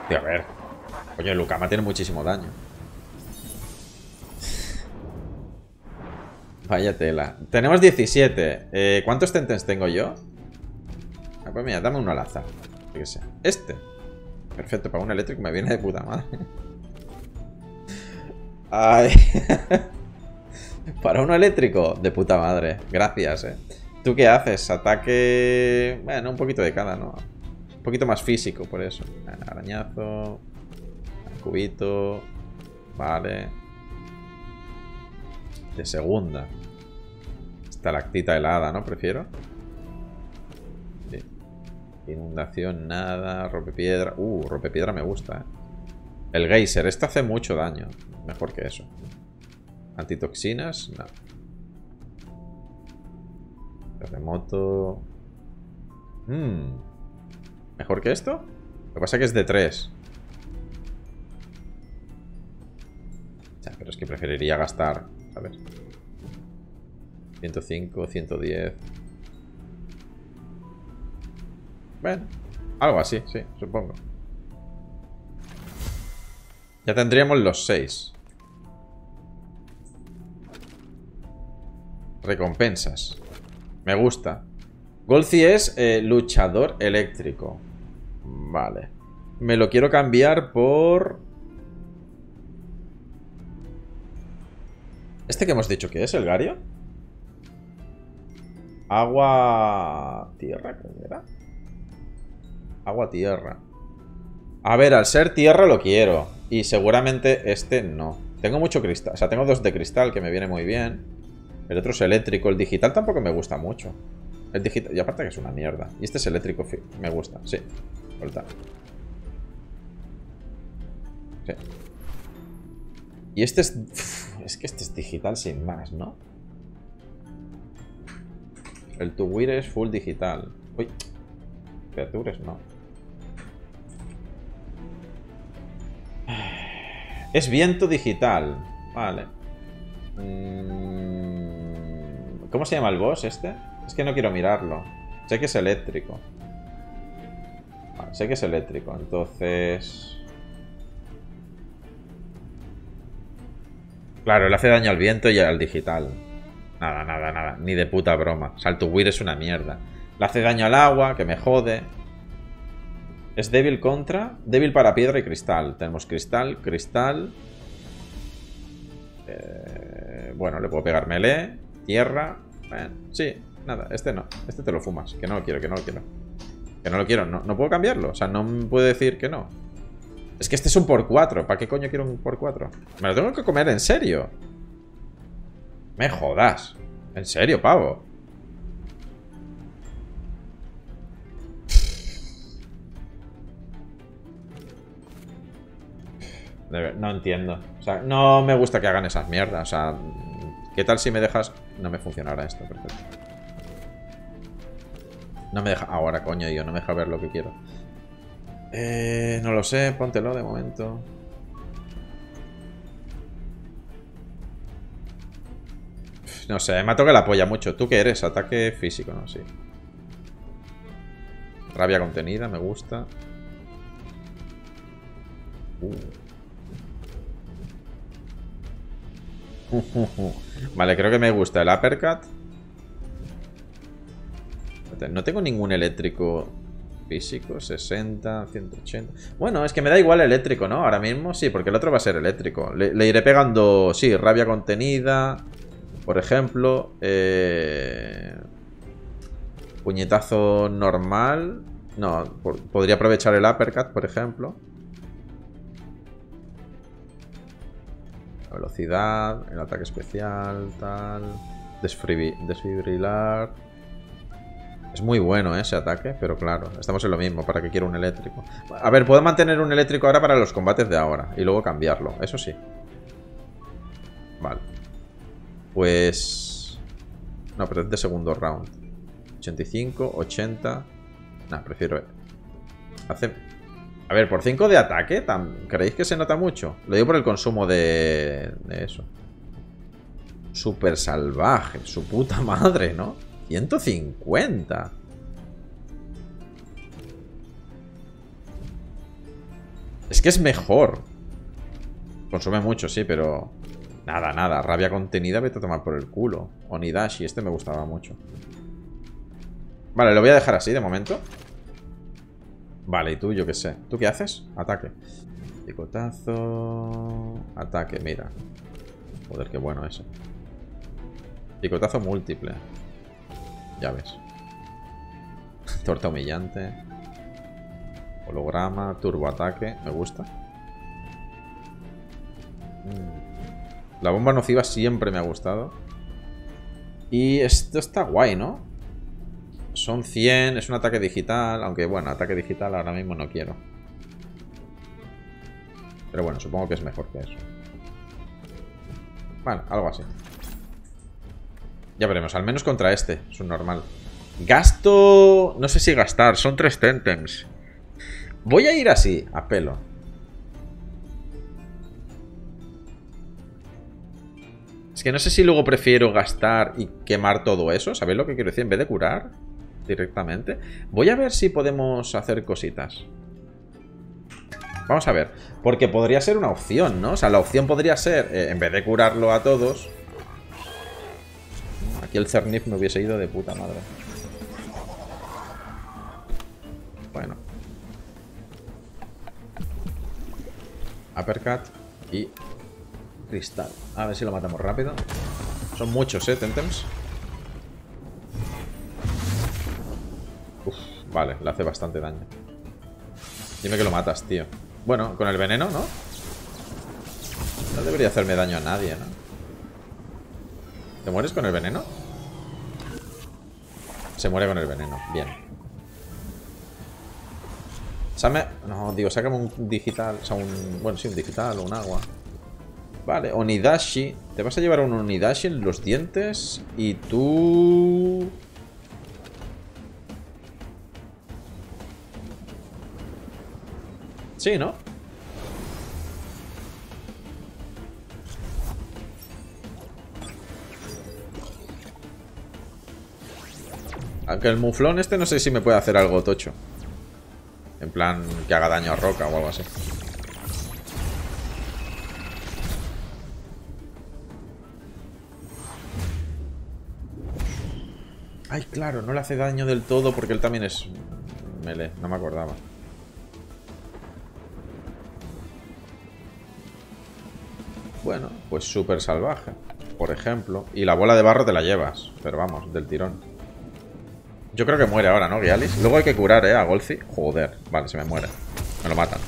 S1: Tío, a ver. Coño, Lukama tiene muchísimo daño. Vaya tela. Tenemos 17. Eh, ¿Cuántos tentens tengo yo? Ah, pues mira, dame uno al. Este. Perfecto, para un eléctrico me viene de puta madre. Ay. para uno eléctrico, de puta madre. Gracias, eh. ¿Tú qué haces? Ataque... Bueno, un poquito de cada, ¿no? Un poquito más físico, por eso. Arañazo. Cubito. Vale de segunda. Estalactita helada, ¿no? Prefiero. Inundación, nada. Rompepiedra. Uh, rompepiedra me gusta, ¿eh? El geyser. Esto hace mucho daño. Mejor que eso. Antitoxinas, no. Terremoto. Mmm. ¿Mejor que esto? Lo que pasa es que es de 3. pero es que preferiría gastar, a ver. 105, 110. Bueno, algo así, sí, supongo. Ya tendríamos los 6. Recompensas. Me gusta. Golci es eh, luchador eléctrico. Vale. Me lo quiero cambiar por... ¿Este que hemos dicho que es, el Gario? Agua... Tierra, ¿qué era? Agua, tierra. A ver, al ser tierra lo quiero. Y seguramente este no. Tengo mucho cristal. O sea, tengo dos de cristal que me viene muy bien. El otro es eléctrico. El digital tampoco me gusta mucho. El digital... Y aparte que es una mierda. Y este es eléctrico. Me gusta. Sí. Vuelta. Sí. Y este es... es que este es digital sin más, ¿no? El Tuwir es full digital. Uy. Criaturas, no. Es viento digital. Vale. Mm, ¿Cómo se llama el boss este? Es que no quiero mirarlo. Sé que es eléctrico. sé que es eléctrico, entonces... Claro, le hace daño al viento y al digital. Nada, nada, nada. Ni de puta broma. Salto Weir es una mierda. Le hace daño al agua, que me jode. Es débil contra... Débil para piedra y cristal. Tenemos cristal, cristal... Eh, bueno, le puedo pegar melee. Tierra. sí, nada, este no. Este te lo fumas. Que no lo quiero, que no lo quiero. Que no lo quiero. No, no puedo cambiarlo. O sea, no me puede decir que no. Es que este es un por 4. ¿Para qué coño quiero un por 4? Me lo tengo que comer en serio. Me jodas. En serio, pavo. No entiendo. O sea, no me gusta que hagan esas mierdas. O sea, ¿qué tal si me dejas...? No me funcionará esto, perfecto. No me deja... Ahora, coño, yo no me deja ver lo que quiero. Eh, no lo sé, póntelo de momento. No sé, me ha tocado la polla mucho. ¿Tú qué eres? Ataque físico, ¿no? Sí. Rabia contenida, me gusta. Uh. vale, creo que me gusta el uppercut. No tengo ningún eléctrico físico. 60, 180. Bueno, es que me da igual eléctrico, ¿no? Ahora mismo sí, porque el otro va a ser eléctrico. Le, iré pegando, sí, rabia contenida. Por ejemplo. Eh, puñetazo normal. No, podría aprovechar el uppercut, por ejemplo. velocidad, el ataque especial, tal. Desfibrilar. Es muy bueno ese ataque, pero claro, estamos en lo mismo, ¿para que quiero un eléctrico? A ver, puedo mantener un eléctrico ahora para los combates de ahora y luego cambiarlo, eso sí. Vale. Pues... No, pero es de segundo round. 85, 80... Nah, prefiero... Hace... A ver, por 5 de ataque, ¿creéis que se nota mucho? Lo digo por el consumo de, de eso. Súper salvaje, su puta madre, ¿no? 150. Es que es mejor. Consume mucho, sí, pero... Nada, nada. Rabia contenida, vete a tomar por el culo. Onidashi, este me gustaba mucho. Vale, lo voy a dejar así de momento. Vale, y tú, yo qué sé. ¿Tú qué haces? Ataque. Picotazo... Ataque, mira. Joder, qué bueno ese. Picotazo múltiple. Ya ves. Torta humillante. Holograma, turboataque. Me gusta. Mm. La bomba nociva siempre me ha gustado. Y esto está guay, ¿no? Son 100, es un ataque digital, aunque bueno, ataque digital ahora mismo no quiero. Pero bueno, supongo que es mejor que eso. Bueno, algo así. Ya veremos, al menos contra este, es un normal. Gasto... No sé si gastar, son tres tentems. Voy a ir así, a pelo. que no sé si luego prefiero gastar y quemar todo eso. ¿Sabéis lo que quiero decir? En vez de curar directamente. Voy a ver si podemos hacer cositas. Vamos a ver. Porque podría ser una opción, ¿no? O sea, la opción podría ser, eh, en vez de curarlo a todos... Aquí el Cernif me hubiese ido de puta madre. Bueno. Uppercut y cristal. A ver si lo matamos rápido. Son muchos, ¿eh, Tentems? Uf, vale, le hace bastante daño. Dime que lo matas, tío. Bueno, con el veneno, ¿no? No debería hacerme daño a nadie, ¿no? ¿Te mueres con el veneno? Se muere con el veneno, bien. No, digo, sácame un digital, o sea, un... Bueno, sí, un digital o un agua. Vale, Onidashi. Te vas a llevar un Onidashi en los dientes y tú... Sí, ¿no? Aunque el muflón este no sé si me puede hacer algo tocho. En plan, que haga daño a roca o algo así. Ay, claro, no le hace daño del todo porque él también es melee. No me acordaba. Bueno, pues súper salvaje, por ejemplo. Y la bola de barro te la llevas, pero vamos, del tirón. Yo creo que muere ahora, ¿no, Gialis? Luego hay que curar, ¿eh? A Golfi. Joder, vale, se me muere. Me lo matan.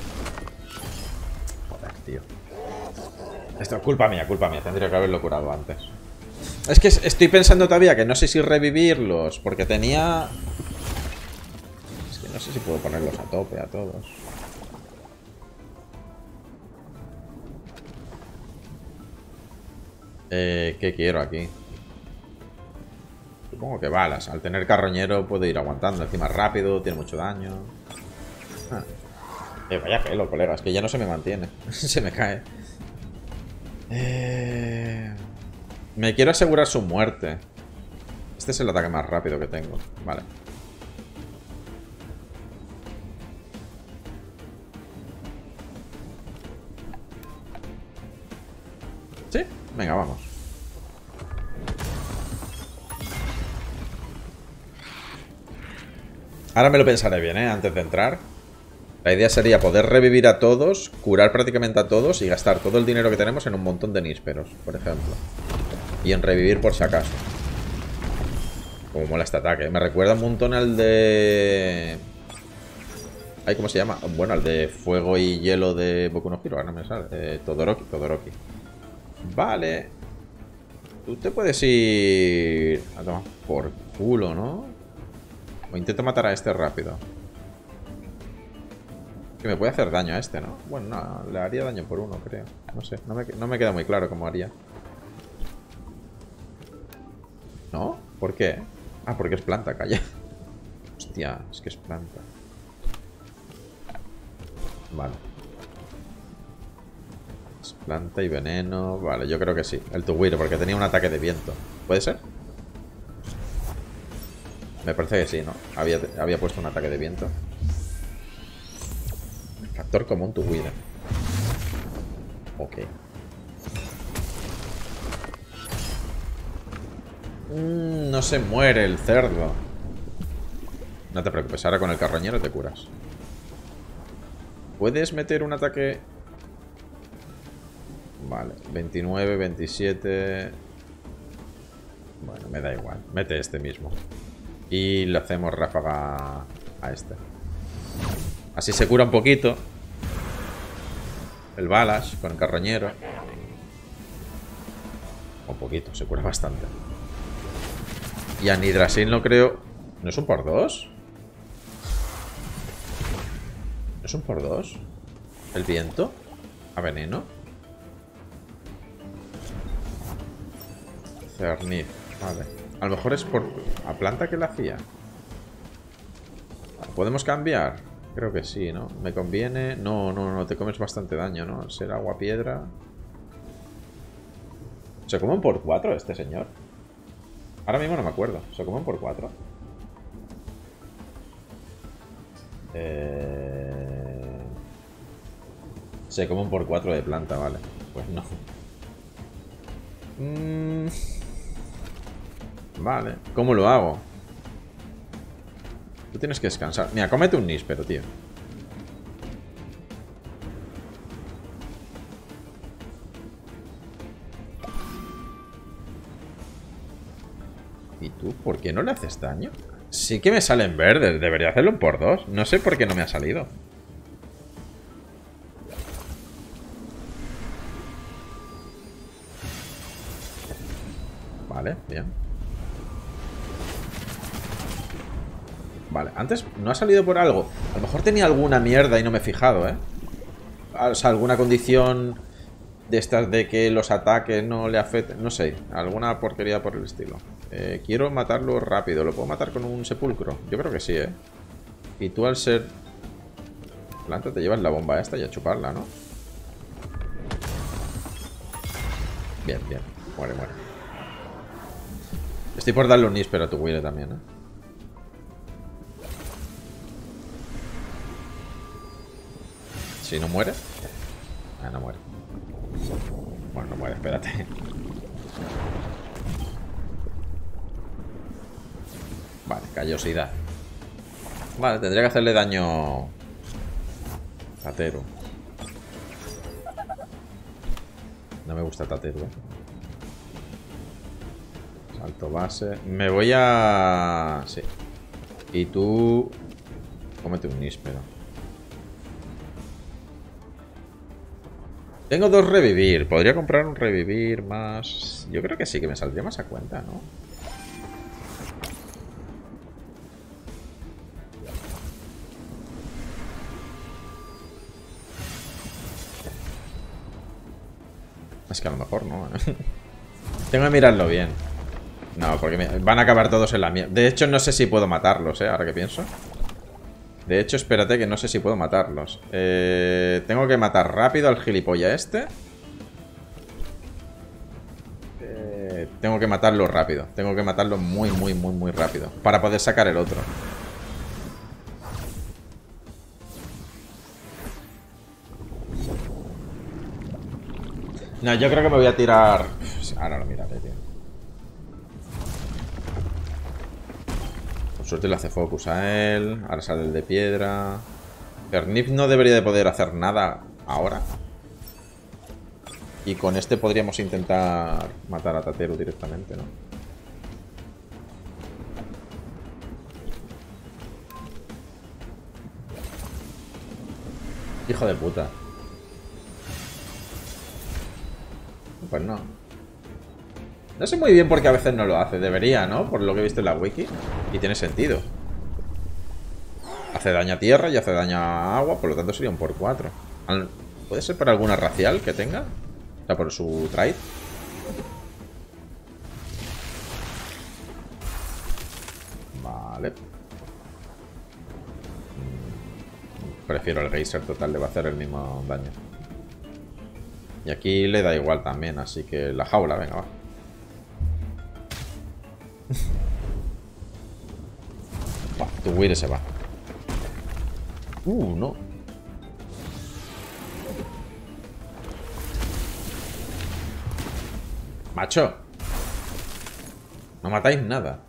S1: Joder, tío. Esto es culpa mía, culpa mía. Tendría que haberlo curado antes. Es que estoy pensando todavía que no sé si revivirlos, porque tenía... Es que no sé si puedo ponerlos a tope a todos. Eh, ¿Qué quiero aquí? Supongo que balas. Al tener carroñero puede ir aguantando. Encima rápido, tiene mucho daño. Ah. Eh, vaya pelo, colegas, que ya no se me mantiene. se me cae. Eh... Me quiero asegurar su muerte. Este es el ataque más rápido que tengo. Vale. ¿Sí? Venga, vamos. Ahora me lo pensaré bien, ¿eh? Antes de entrar. La idea sería poder revivir a todos, curar prácticamente a todos y gastar todo el dinero que tenemos en un montón de nísperos, por ejemplo. Y en revivir por si acaso. Como mola este ataque. Me recuerda un montón al de... Ay, ¿cómo se llama? Bueno, al de fuego y hielo de Boku no Hero. Ahora no me sale. Eh, Todoroki, Todoroki. Vale. Tú te puedes ir... A tomar por culo, ¿no? O intento matar a este rápido. Que me puede hacer daño a este, ¿no? Bueno, no, le haría daño por uno, creo. No sé, no me, queda muy claro cómo haría. ¿No? ¿Por qué? Ah, porque es planta, calla. Hostia, es que es planta. Vale. Es planta y veneno. Vale, yo creo que sí. El Tuguiro, porque tenía un ataque de viento. ¿Puede ser? Me parece que sí, ¿no? Había, había puesto un ataque de viento. Factor común Tuguiro. Ok. Mm, no se muere el cerdo. No te preocupes, ahora con el carroñero te curas. ¿Puedes meter un ataque? Vale, 29, 27... Bueno, me da igual. Mete este mismo. Y le hacemos ráfaga a este. Así se cura un poquito. El balas con el carroñero. Un poquito, se cura bastante. Y a Nidrasil no creo... ¿No es un por dos? ¿No es un por dos? ¿El viento? ¿A veneno? Cernif, vale. A lo mejor es por... ¿A planta que la hacía? ¿Podemos cambiar? Creo que sí, ¿no? ¿Me conviene? No, no, no, te comes bastante daño, ¿no? Ser agua piedra... ¿Se come un por 4 este señor? Ahora mismo no me acuerdo. ¿Se come un por 4? Eh... Se come un por 4 de planta, vale. Pues no. Mm. Vale. ¿Cómo lo hago? Tú tienes que descansar. Mira, cómete un níspero, tío. ¿Y tú? ¿Por qué no le haces daño? Sí que me sale en verde. Debería hacerlo por dos. No sé por qué no me ha salido. Vale, bien. Vale, antes no ha salido por algo. A lo mejor tenía alguna mierda y no me he fijado, ¿eh? O sea, alguna condición de estas de que los ataques no le afecten. No sé, alguna porquería por el estilo. Eh, quiero matarlo rápido. ¿Lo puedo matar con un sepulcro? Yo creo que sí, ¿eh? Y tú al ser... Planta te llevas la bomba esta y a chuparla, ¿no? Bien, bien. Muere, muere. Estoy por darle un níspero a tu Wille también, ¿eh? Si no muere... Ah, no muere. Bueno, no muere, espérate. Vale, callosidad. Vale, tendría que hacerle daño... Tatero. No me gusta Tatero, ¿eh? Salto base. Me voy a... Sí. Y tú... Cómete un níspero. Tengo dos revivir. Podría comprar un revivir más... Yo creo que sí, que me saldría más a cuenta, ¿no? Es que a lo mejor no. Tengo que mirarlo bien. No, porque van a acabar todos en la mierda. De hecho, no sé si puedo matarlos, ¿eh? Ahora que pienso. De hecho, espérate que no sé si puedo matarlos. Eh, tengo que matar rápido al gilipollas este. Eh, tengo que matarlo rápido. Tengo que matarlo muy, muy, muy, muy rápido. Para poder sacar el otro. No, yo creo que me voy a tirar... Ahora lo miraré, tío. Suerte le hace focus a él. Ahora sale el de piedra. Pernif no debería de poder hacer nada ahora. Y con este podríamos intentar matar a Tateru directamente, ¿no? Hijo de puta. Pues no. No sé muy bien por qué a veces no lo hace. Debería, ¿no? Por lo que he visto en la wiki. Y tiene sentido. Hace daño a tierra y hace daño a agua, por lo tanto sería un por 4. ¿Puede ser por alguna racial que tenga? O sea, por su trade. Vale. Mm, prefiero el geyser total, le va a hacer el mismo daño. Y aquí le da igual también, así que la jaula, venga, va. Tu Wire se va. Uh, no. Macho. No matáis nada.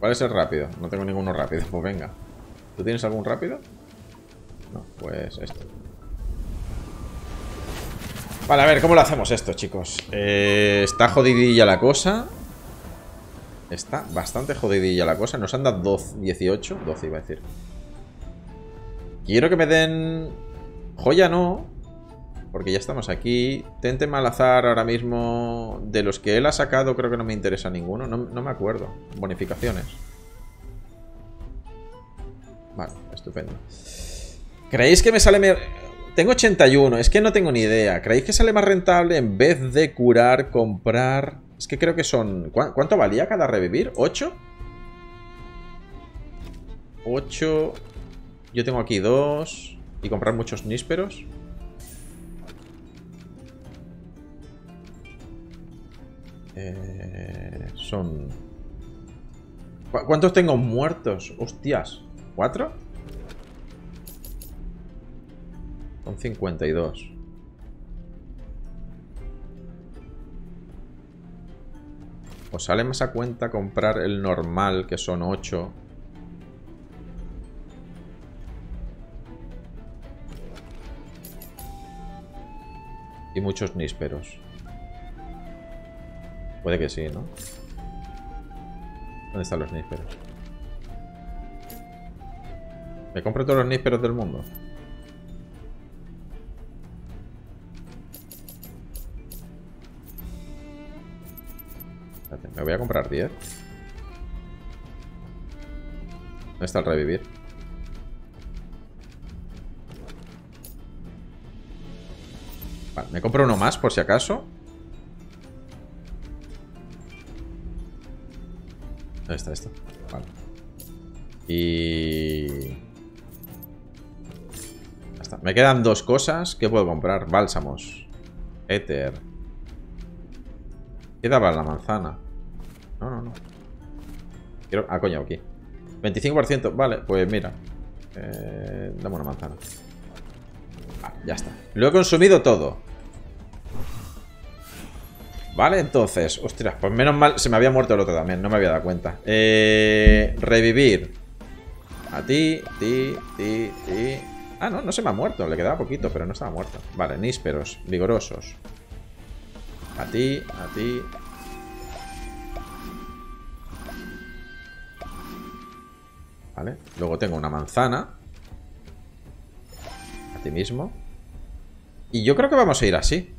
S1: ¿Cuál es el rápido? No tengo ninguno rápido. Pues venga. ¿Tú tienes algún rápido? No, pues esto. Vale, a ver, ¿cómo lo hacemos esto, chicos? Eh, está jodidilla la cosa. Está bastante jodidilla la cosa. Nos han dado 12, 18. 12 iba a decir. Quiero que me den... Joya no. Porque ya estamos aquí. Tente malazar ahora mismo. De los que él ha sacado creo que no me interesa ninguno. No, no me acuerdo. Bonificaciones. Vale, estupendo. ¿Creéis que me sale... Tengo 81, es que no tengo ni idea. ¿Creéis que sale más rentable en vez de curar, comprar es que creo que son... ¿Cuánto valía cada revivir? ¿8? 8... Yo tengo aquí dos... Y comprar muchos nísperos. Eh, son... ¿Cuántos tengo muertos? Hostias. ¿Cuatro? Son 52. ¿Os sale más a cuenta comprar el normal, que son 8? Y muchos nísperos. Puede que sí, ¿no? ¿Dónde están los nísperos? ¿Me compro todos los nísperos del mundo? Voy a comprar 10. ¿Dónde está el revivir? Vale, me compro uno más por si acaso. ¿Dónde está esto? Vale. Y... Ya está. Me quedan dos cosas. ¿Qué puedo comprar? Bálsamos. Éter. ¿Qué daba la manzana? Quiero... Ah, coño, aquí. 25%. Vale, pues mira. Eh, dame una manzana. Vale, ya está. Lo he consumido todo. Vale, entonces... Ostras, pues menos mal... Se me había muerto el otro también. No me había dado cuenta. Eh, revivir. A ti, ti, ti, ti... Ah, no, no se me ha muerto. Le quedaba poquito, pero no estaba muerto. Vale, nísperos. Vigorosos. A ti, a ti, ¿Vale? Luego tengo una manzana. A ti mismo. Y yo creo que vamos a ir así.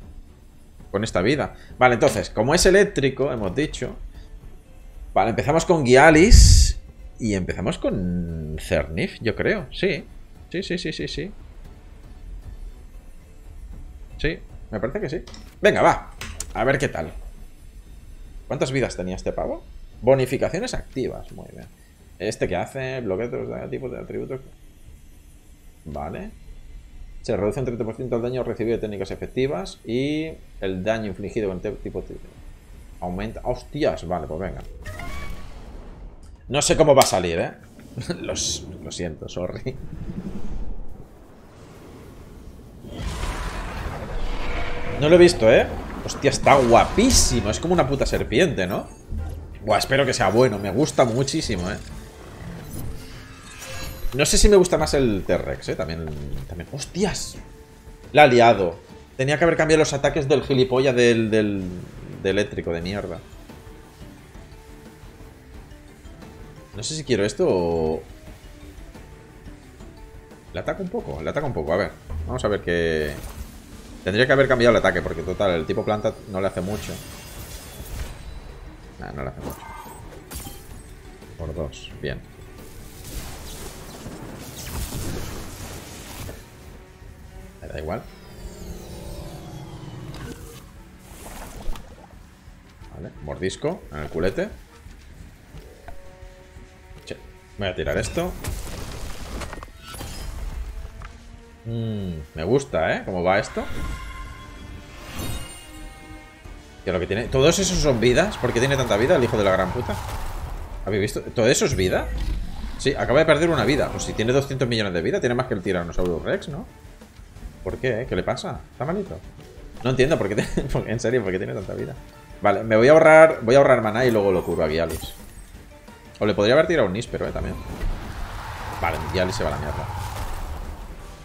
S1: Con esta vida. Vale, entonces, como es eléctrico, hemos dicho. Vale, empezamos con Gialis. Y empezamos con Cernif, yo creo. Sí. Sí, sí, sí, sí, sí. Sí, me parece que sí. Venga, va. A ver qué tal. ¿Cuántas vidas tenía este pavo? Bonificaciones activas. Muy bien. Este que hace bloqueos de tipos de atributos. Vale. Se reduce un 30% el daño recibido de técnicas efectivas y el daño infligido con tipo aumenta. ¡Hostias! Vale, pues venga. No sé cómo va a salir, ¿eh? lo siento, sorry. No lo he visto, ¿eh? Hostia, está guapísimo. Es como una puta serpiente, ¿no? Buah, espero que sea bueno. Me gusta muchísimo, ¿eh? No sé si me gusta más el T-Rex, ¿eh? También, también... ¡Hostias! La ha liado. Tenía que haber cambiado los ataques del gilipollas del, del, eléctrico de mierda. No sé si quiero esto o... Le ataco un poco, le ataco un poco. A ver, vamos a ver qué... Tendría que haber cambiado el ataque, porque total, el tipo planta no le hace mucho. No le hace mucho. Por dos, bien. Da igual. Vale, mordisco en el culete. Voy a tirar esto. Mm, me gusta, ¿eh? ¿Cómo va esto? Que lo que tiene... ¿Todos esos son vidas? ¿Por qué tiene tanta vida el hijo de la gran puta? ¿Habéis visto? ¿Todo eso es vida? Sí, acaba de perder una vida. Pues si tiene 200 millones de vida, tiene más que el Tyrannosaurus Rex, ¿no? ¿Por qué? ¿Qué le pasa? ¿Está malito? No entiendo por qué... en serio, ¿por qué tiene tanta vida? Vale, me voy a ahorrar... Voy a ahorrar maná y luego lo curo a Gialis. O le podría haber tirado un Níspero, eh, también. Vale, Gialis se va a la mierda.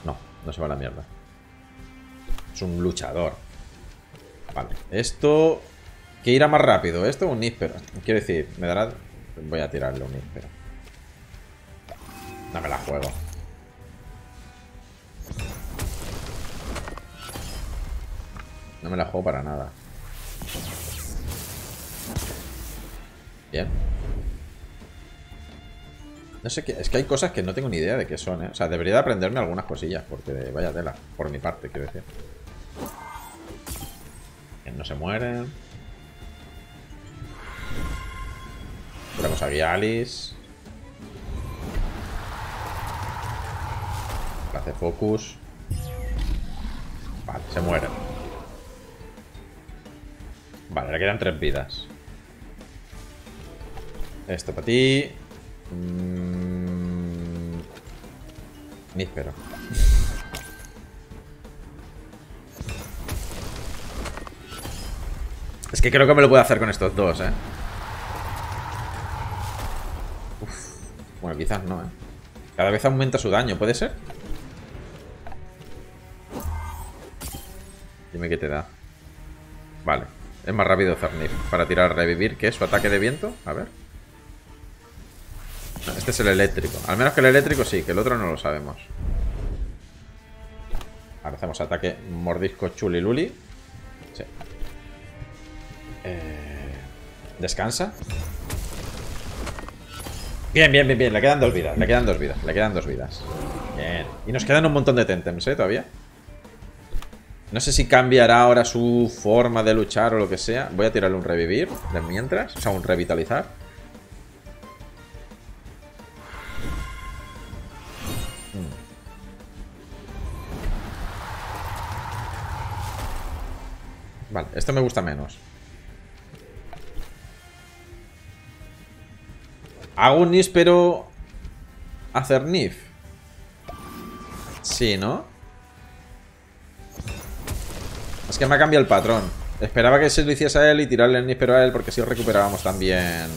S1: No, no se va a la mierda. Es un luchador. Vale, esto... ¿Qué irá más rápido? ¿Esto o un níspero? Quiero decir, me dará... Voy a tirarle un níspero. No me la juego. No me la juego para nada. Bien. No sé qué... Es que hay cosas que no tengo ni idea de qué son, ¿eh? O sea, debería de aprenderme algunas cosillas, porque vaya tela. Por mi parte, quiero decir no se mueren. Tenemos a Gialis. Hace focus. Vale, se mueren. Vale, le quedan tres vidas. Esto para ti. Mm... Es que creo que me lo puedo hacer con estos dos, ¿eh? Bueno, quizás no, ¿eh? Cada vez aumenta su daño, ¿puede ser? Dime qué te da. Vale. Es más rápido Zernif para tirar revivir que su ataque de viento. A ver. este es el eléctrico. Al menos que el eléctrico sí, que el otro no lo sabemos. Ahora hacemos ataque mordisco chuliluli. Sí. Eh, descansa. Bien, bien, bien, bien. Le quedan dos vidas. Le quedan dos vidas. Le quedan dos vidas. Bien. Y nos quedan un montón de tentems, ¿eh? Todavía. No sé si cambiará ahora su forma de luchar o lo que sea. Voy a tirarle un revivir de mientras. O sea, un revitalizar. Hmm. Vale, esto me gusta menos. Hago un níspero hacer nif. Sí, ¿no? Es que me ha cambiado el patrón. Esperaba que se lo hiciese a él y tirarle el níspero a él porque así recuperábamos también...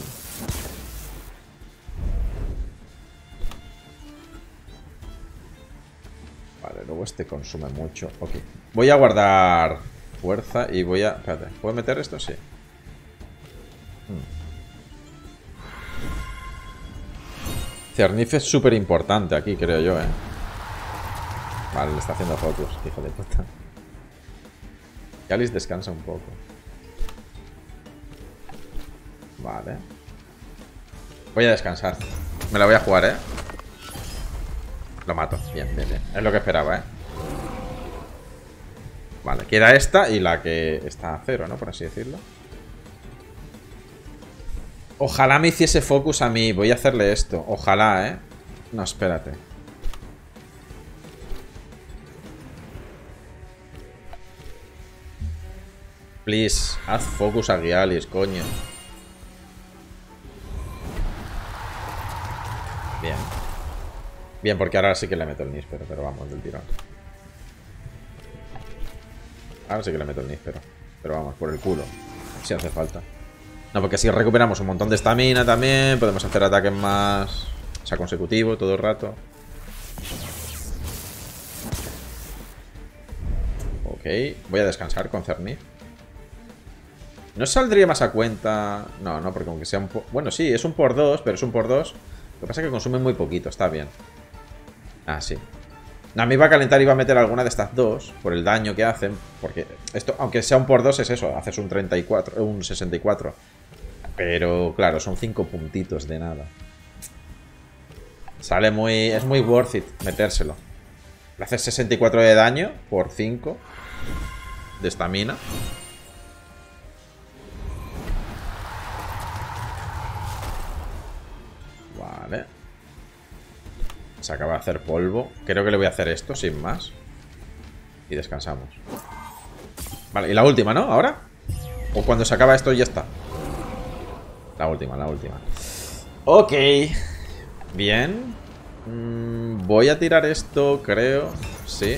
S1: Vale, luego este consume mucho. Ok. Voy a guardar fuerza y voy a... Espérate, ¿puedo meter esto? Sí. Hmm. Es súper importante aquí, creo yo, ¿eh? Vale, le está haciendo focus, hijo de puta. Galis descansa un poco. Vale. Voy a descansar. Me la voy a jugar, ¿eh? Lo mato. Bien, bien, bien. Es lo que esperaba, ¿eh? Vale, queda esta y la que está a cero, ¿no? Por así decirlo. Ojalá me hiciese focus a mí. Voy a hacerle esto. Ojalá, ¿eh? No, espérate. Please, haz focus a Gialis, coño. Bien. Bien, porque ahora sí que le meto el níspero, pero vamos, del tirón. Ahora sí que le meto el níspero. Pero vamos, por el culo. Si hace falta. No, porque así recuperamos un montón de estamina también. Podemos hacer ataques más... O sea, consecutivo todo el rato. Ok. Voy a descansar con Cernif. ¿No saldría más a cuenta? No, no, porque aunque sea un... Bueno, sí, es un por dos, pero es un por dos. Lo que pasa es que consume muy poquito, está bien. Ah, sí. No, a mí va a calentar y va a meter alguna de estas dos por el daño que hacen. Porque esto, aunque sea un por dos, es eso. Haces un 34, un 64. Pero claro, son 5 puntitos de nada. Sale muy... Es muy worth it metérselo. Le haces 64 de daño por 5 de estamina. Se acaba de hacer polvo. Creo que le voy a hacer esto, sin más. Y descansamos. Vale, y la última, ¿no? ¿Ahora? O cuando se acaba esto ya está. La última, la última. Ok. Bien. Mm, voy a tirar esto, creo. Sí.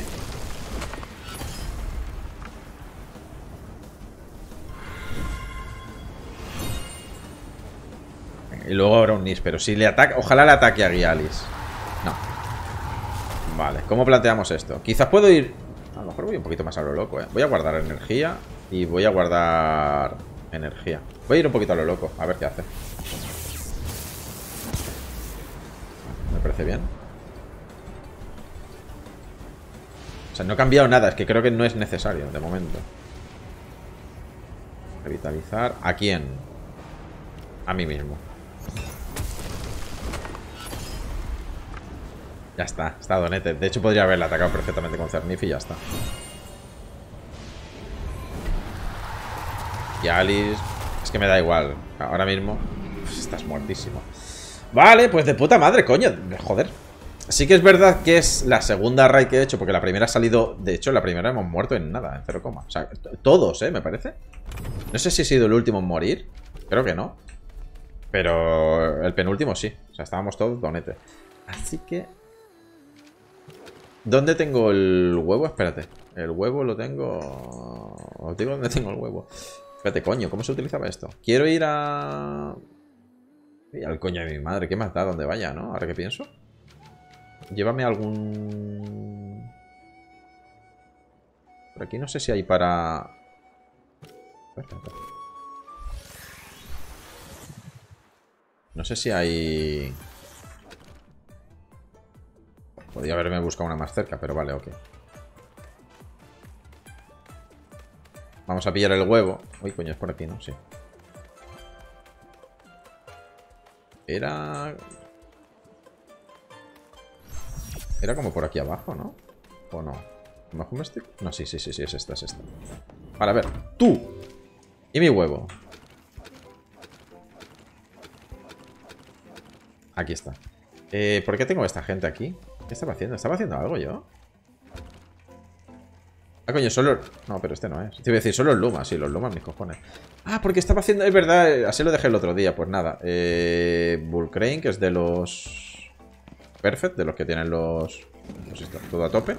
S1: Y luego habrá un Nis, pero si le ataca... Ojalá le ataque a Gialis. Vale, ¿cómo planteamos esto? Quizás puedo ir... A lo mejor voy un poquito más a lo loco, ¿eh? Voy a guardar energía y voy a guardar energía. Voy a ir un poquito a lo loco, a ver qué hace. Me parece bien. O sea, no he cambiado nada, es que creo que no es necesario de momento. Revitalizar. ¿A quién? A mí mismo. Ya está, está Donete. De hecho, podría haberle atacado perfectamente con Cernif y ya está. Y Alice... Es que me da igual. Ahora mismo... Pues estás muertísimo. Vale, pues de puta madre, coño. Joder. Sí que es verdad que es la segunda raid que he hecho, porque la primera ha salido... De hecho, la primera hemos muerto en nada, en 0, o sea, todos, ¿eh? Me parece. No sé si he sido el último en morir. Creo que no. Pero el penúltimo sí. O sea, estábamos todos donete. Así que... ¿Dónde tengo el huevo? Espérate. El huevo lo tengo... Os digo dónde tengo el huevo. Espérate, coño, ¿cómo se utilizaba esto? Quiero ir a... Y al coño de mi madre, ¿qué más da donde vaya, no? Ahora que pienso. Llévame algún... Por aquí no sé si hay para... No sé si hay... Podría haberme buscado una más cerca, pero vale, ok. Vamos a pillar el huevo. Uy, coño, es por aquí, ¿no? Sí. Era... Era como por aquí abajo, ¿no? ¿O no? ¿Mejor me estoy...? No, sí, sí, sí, sí, es esta, es esta. Vale, a ver. ¡Tú! ¿Y mi huevo? Aquí está. Eh, ¿Por qué tengo a esta gente aquí? ¿Qué estaba haciendo? ¿Estaba haciendo algo yo? Ah, coño, solo... No, pero este no es. Te iba a decir, solo el Luma. Sí, los Lumas, mis cojones. Ah, porque estaba haciendo... Es verdad, así lo dejé el otro día. Pues nada. Eh... Bullcrane, que es de los... Perfect, de los que tienen los... Pues esto, todo a tope.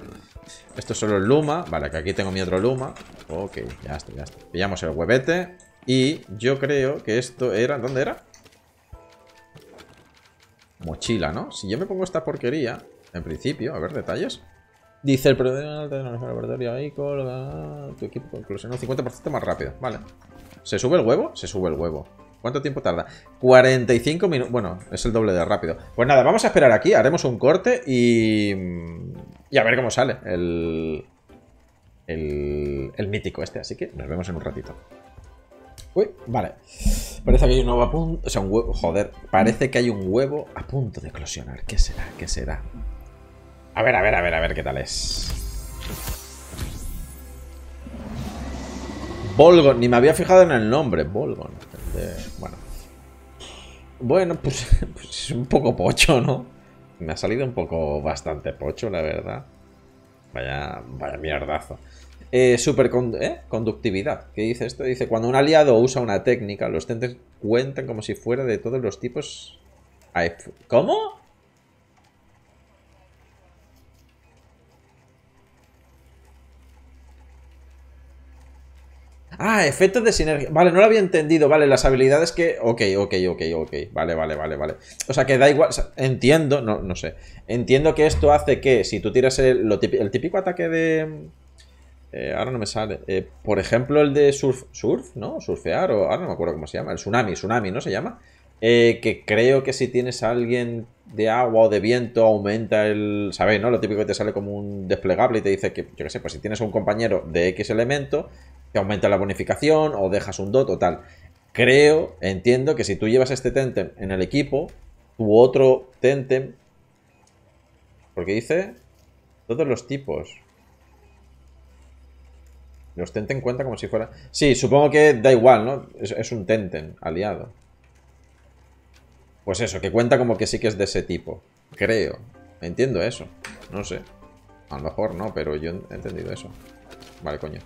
S1: Esto es solo el Luma. Vale, que aquí tengo mi otro Luma. Ok, ya está, ya está. Pillamos el huevete. Y yo creo que esto era... ¿Dónde era? Mochila, ¿no? Si yo me pongo esta porquería, en principio, a ver, detalles. Dice el problema de laboratorio ahí, colga tu equipo conclusionó 50% más rápido. Vale. ¿Se sube el huevo? Se sube el huevo. ¿Cuánto tiempo tarda? 45 minutos. Bueno, es el doble de rápido. Pues nada, vamos a esperar aquí. Haremos un corte y... Y a ver cómo sale el... El, el mítico este. Así que nos vemos en un ratito. Uy, vale. Parece que hay un huevo a punto... O sea, un huevo... Joder. Parece que hay un huevo a punto de eclosionar. ¿Qué será? ¿Qué será? A ver, a ver, a ver, a ver qué tal es. Volgon. Ni me había fijado en el nombre. Volgon. Bueno. Bueno, pues, pues, es un poco pocho, ¿no? Me ha salido un poco bastante pocho, la verdad. Vaya, vaya mierdazo. Eh, superconductividad. ¿eh? ¿Qué dice esto? Dice, cuando un aliado usa una técnica, los tentes cuentan como si fuera de todos los tipos... ¿Cómo? Ah, efectos de sinergia. Vale, no lo había entendido. Vale, las habilidades que... Ok, ok, ok, ok. Vale, vale, vale, vale. O sea, que da igual... entiendo, no, no sé. Entiendo que esto hace que si tú tiras el, típico ataque de... Eh, ahora no me sale. Eh, por ejemplo, el de surf, surf, ¿no? Surfear, o ahora no me acuerdo cómo se llama. El tsunami, tsunami, ¿no se llama? Eh, que creo que si tienes a alguien de agua o de viento, aumenta el. ¿Sabéis, no? Lo típico que te sale como un desplegable y te dice que, yo qué sé, pues si tienes a un compañero de X elemento, te aumenta la bonificación o dejas un dot o tal. Creo, entiendo que si tú llevas este Tentem en el equipo, tu otro Tentem. Porque dice. Todos los tipos. Los Tenten cuenta como si fuera... Sí, supongo que da igual, ¿no? Es, un Tenten aliado. Pues eso, que cuenta como que sí que es de ese tipo. Creo. Entiendo eso. No sé. A lo mejor no, pero yo he entendido eso. Vale, coño.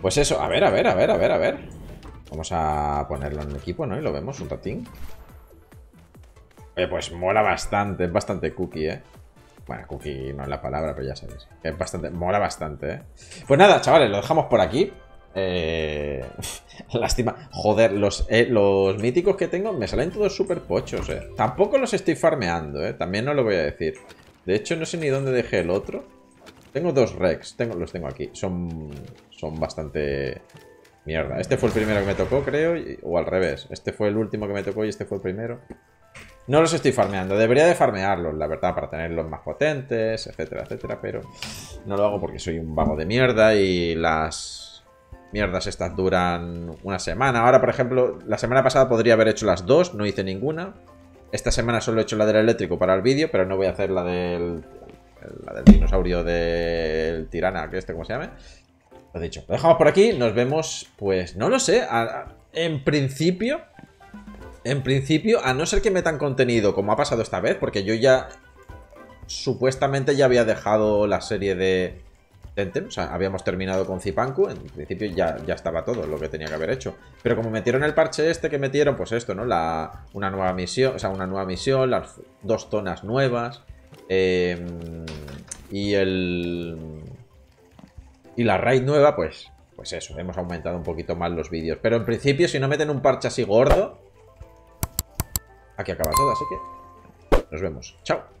S1: Pues eso. A ver, a ver, a ver, a ver, a ver. Vamos a ponerlo en el equipo, ¿no? Y lo vemos un ratín. Oye, pues mola bastante. Es bastante cookie, ¿eh? Bueno, cookie no es la palabra, pero ya sabéis. Es bastante, mola bastante, ¿eh? Pues nada, chavales, lo dejamos por aquí. Eh... Lástima. Joder, los, eh, los míticos que tengo me salen todos súper pochos, eh. Tampoco los estoy farmeando, eh. También no lo voy a decir. De hecho, no sé ni dónde dejé el otro. Tengo dos Rex. Tengo, los tengo aquí. Son, son bastante... Mierda. Este fue el primero que me tocó, creo. o al revés. Este fue el último que me tocó y este fue el primero. No los estoy farmeando. Debería de farmearlos, la verdad, para tenerlos más potentes, etcétera, etcétera. Pero no lo hago porque soy un vago de mierda y las mierdas estas duran una semana. Ahora, por ejemplo, la semana pasada podría haber hecho las dos, no hice ninguna. Esta semana solo he hecho la del eléctrico para el vídeo, pero no voy a hacer la del, la del dinosaurio del tirana, que este, ¿cómo se llama? Lo dicho, lo dejamos por aquí, nos vemos, pues, no lo sé, en principio En principio, a no ser que metan contenido como ha pasado esta vez, porque yo ya supuestamente ya había dejado la serie de Tentem, o sea, habíamos terminado con Zipanku, en principio ya, ya estaba todo lo que tenía que haber hecho. Pero como metieron el parche este que metieron, pues esto, ¿no? La, una nueva misión, o sea, una nueva misión, las dos zonas nuevas, em, y el... Y la raid nueva, pues, pues eso, hemos aumentado un poquito más los vídeos. Pero en principio, si no meten un parche así gordo, aquí acaba todo, así que nos vemos. Chao.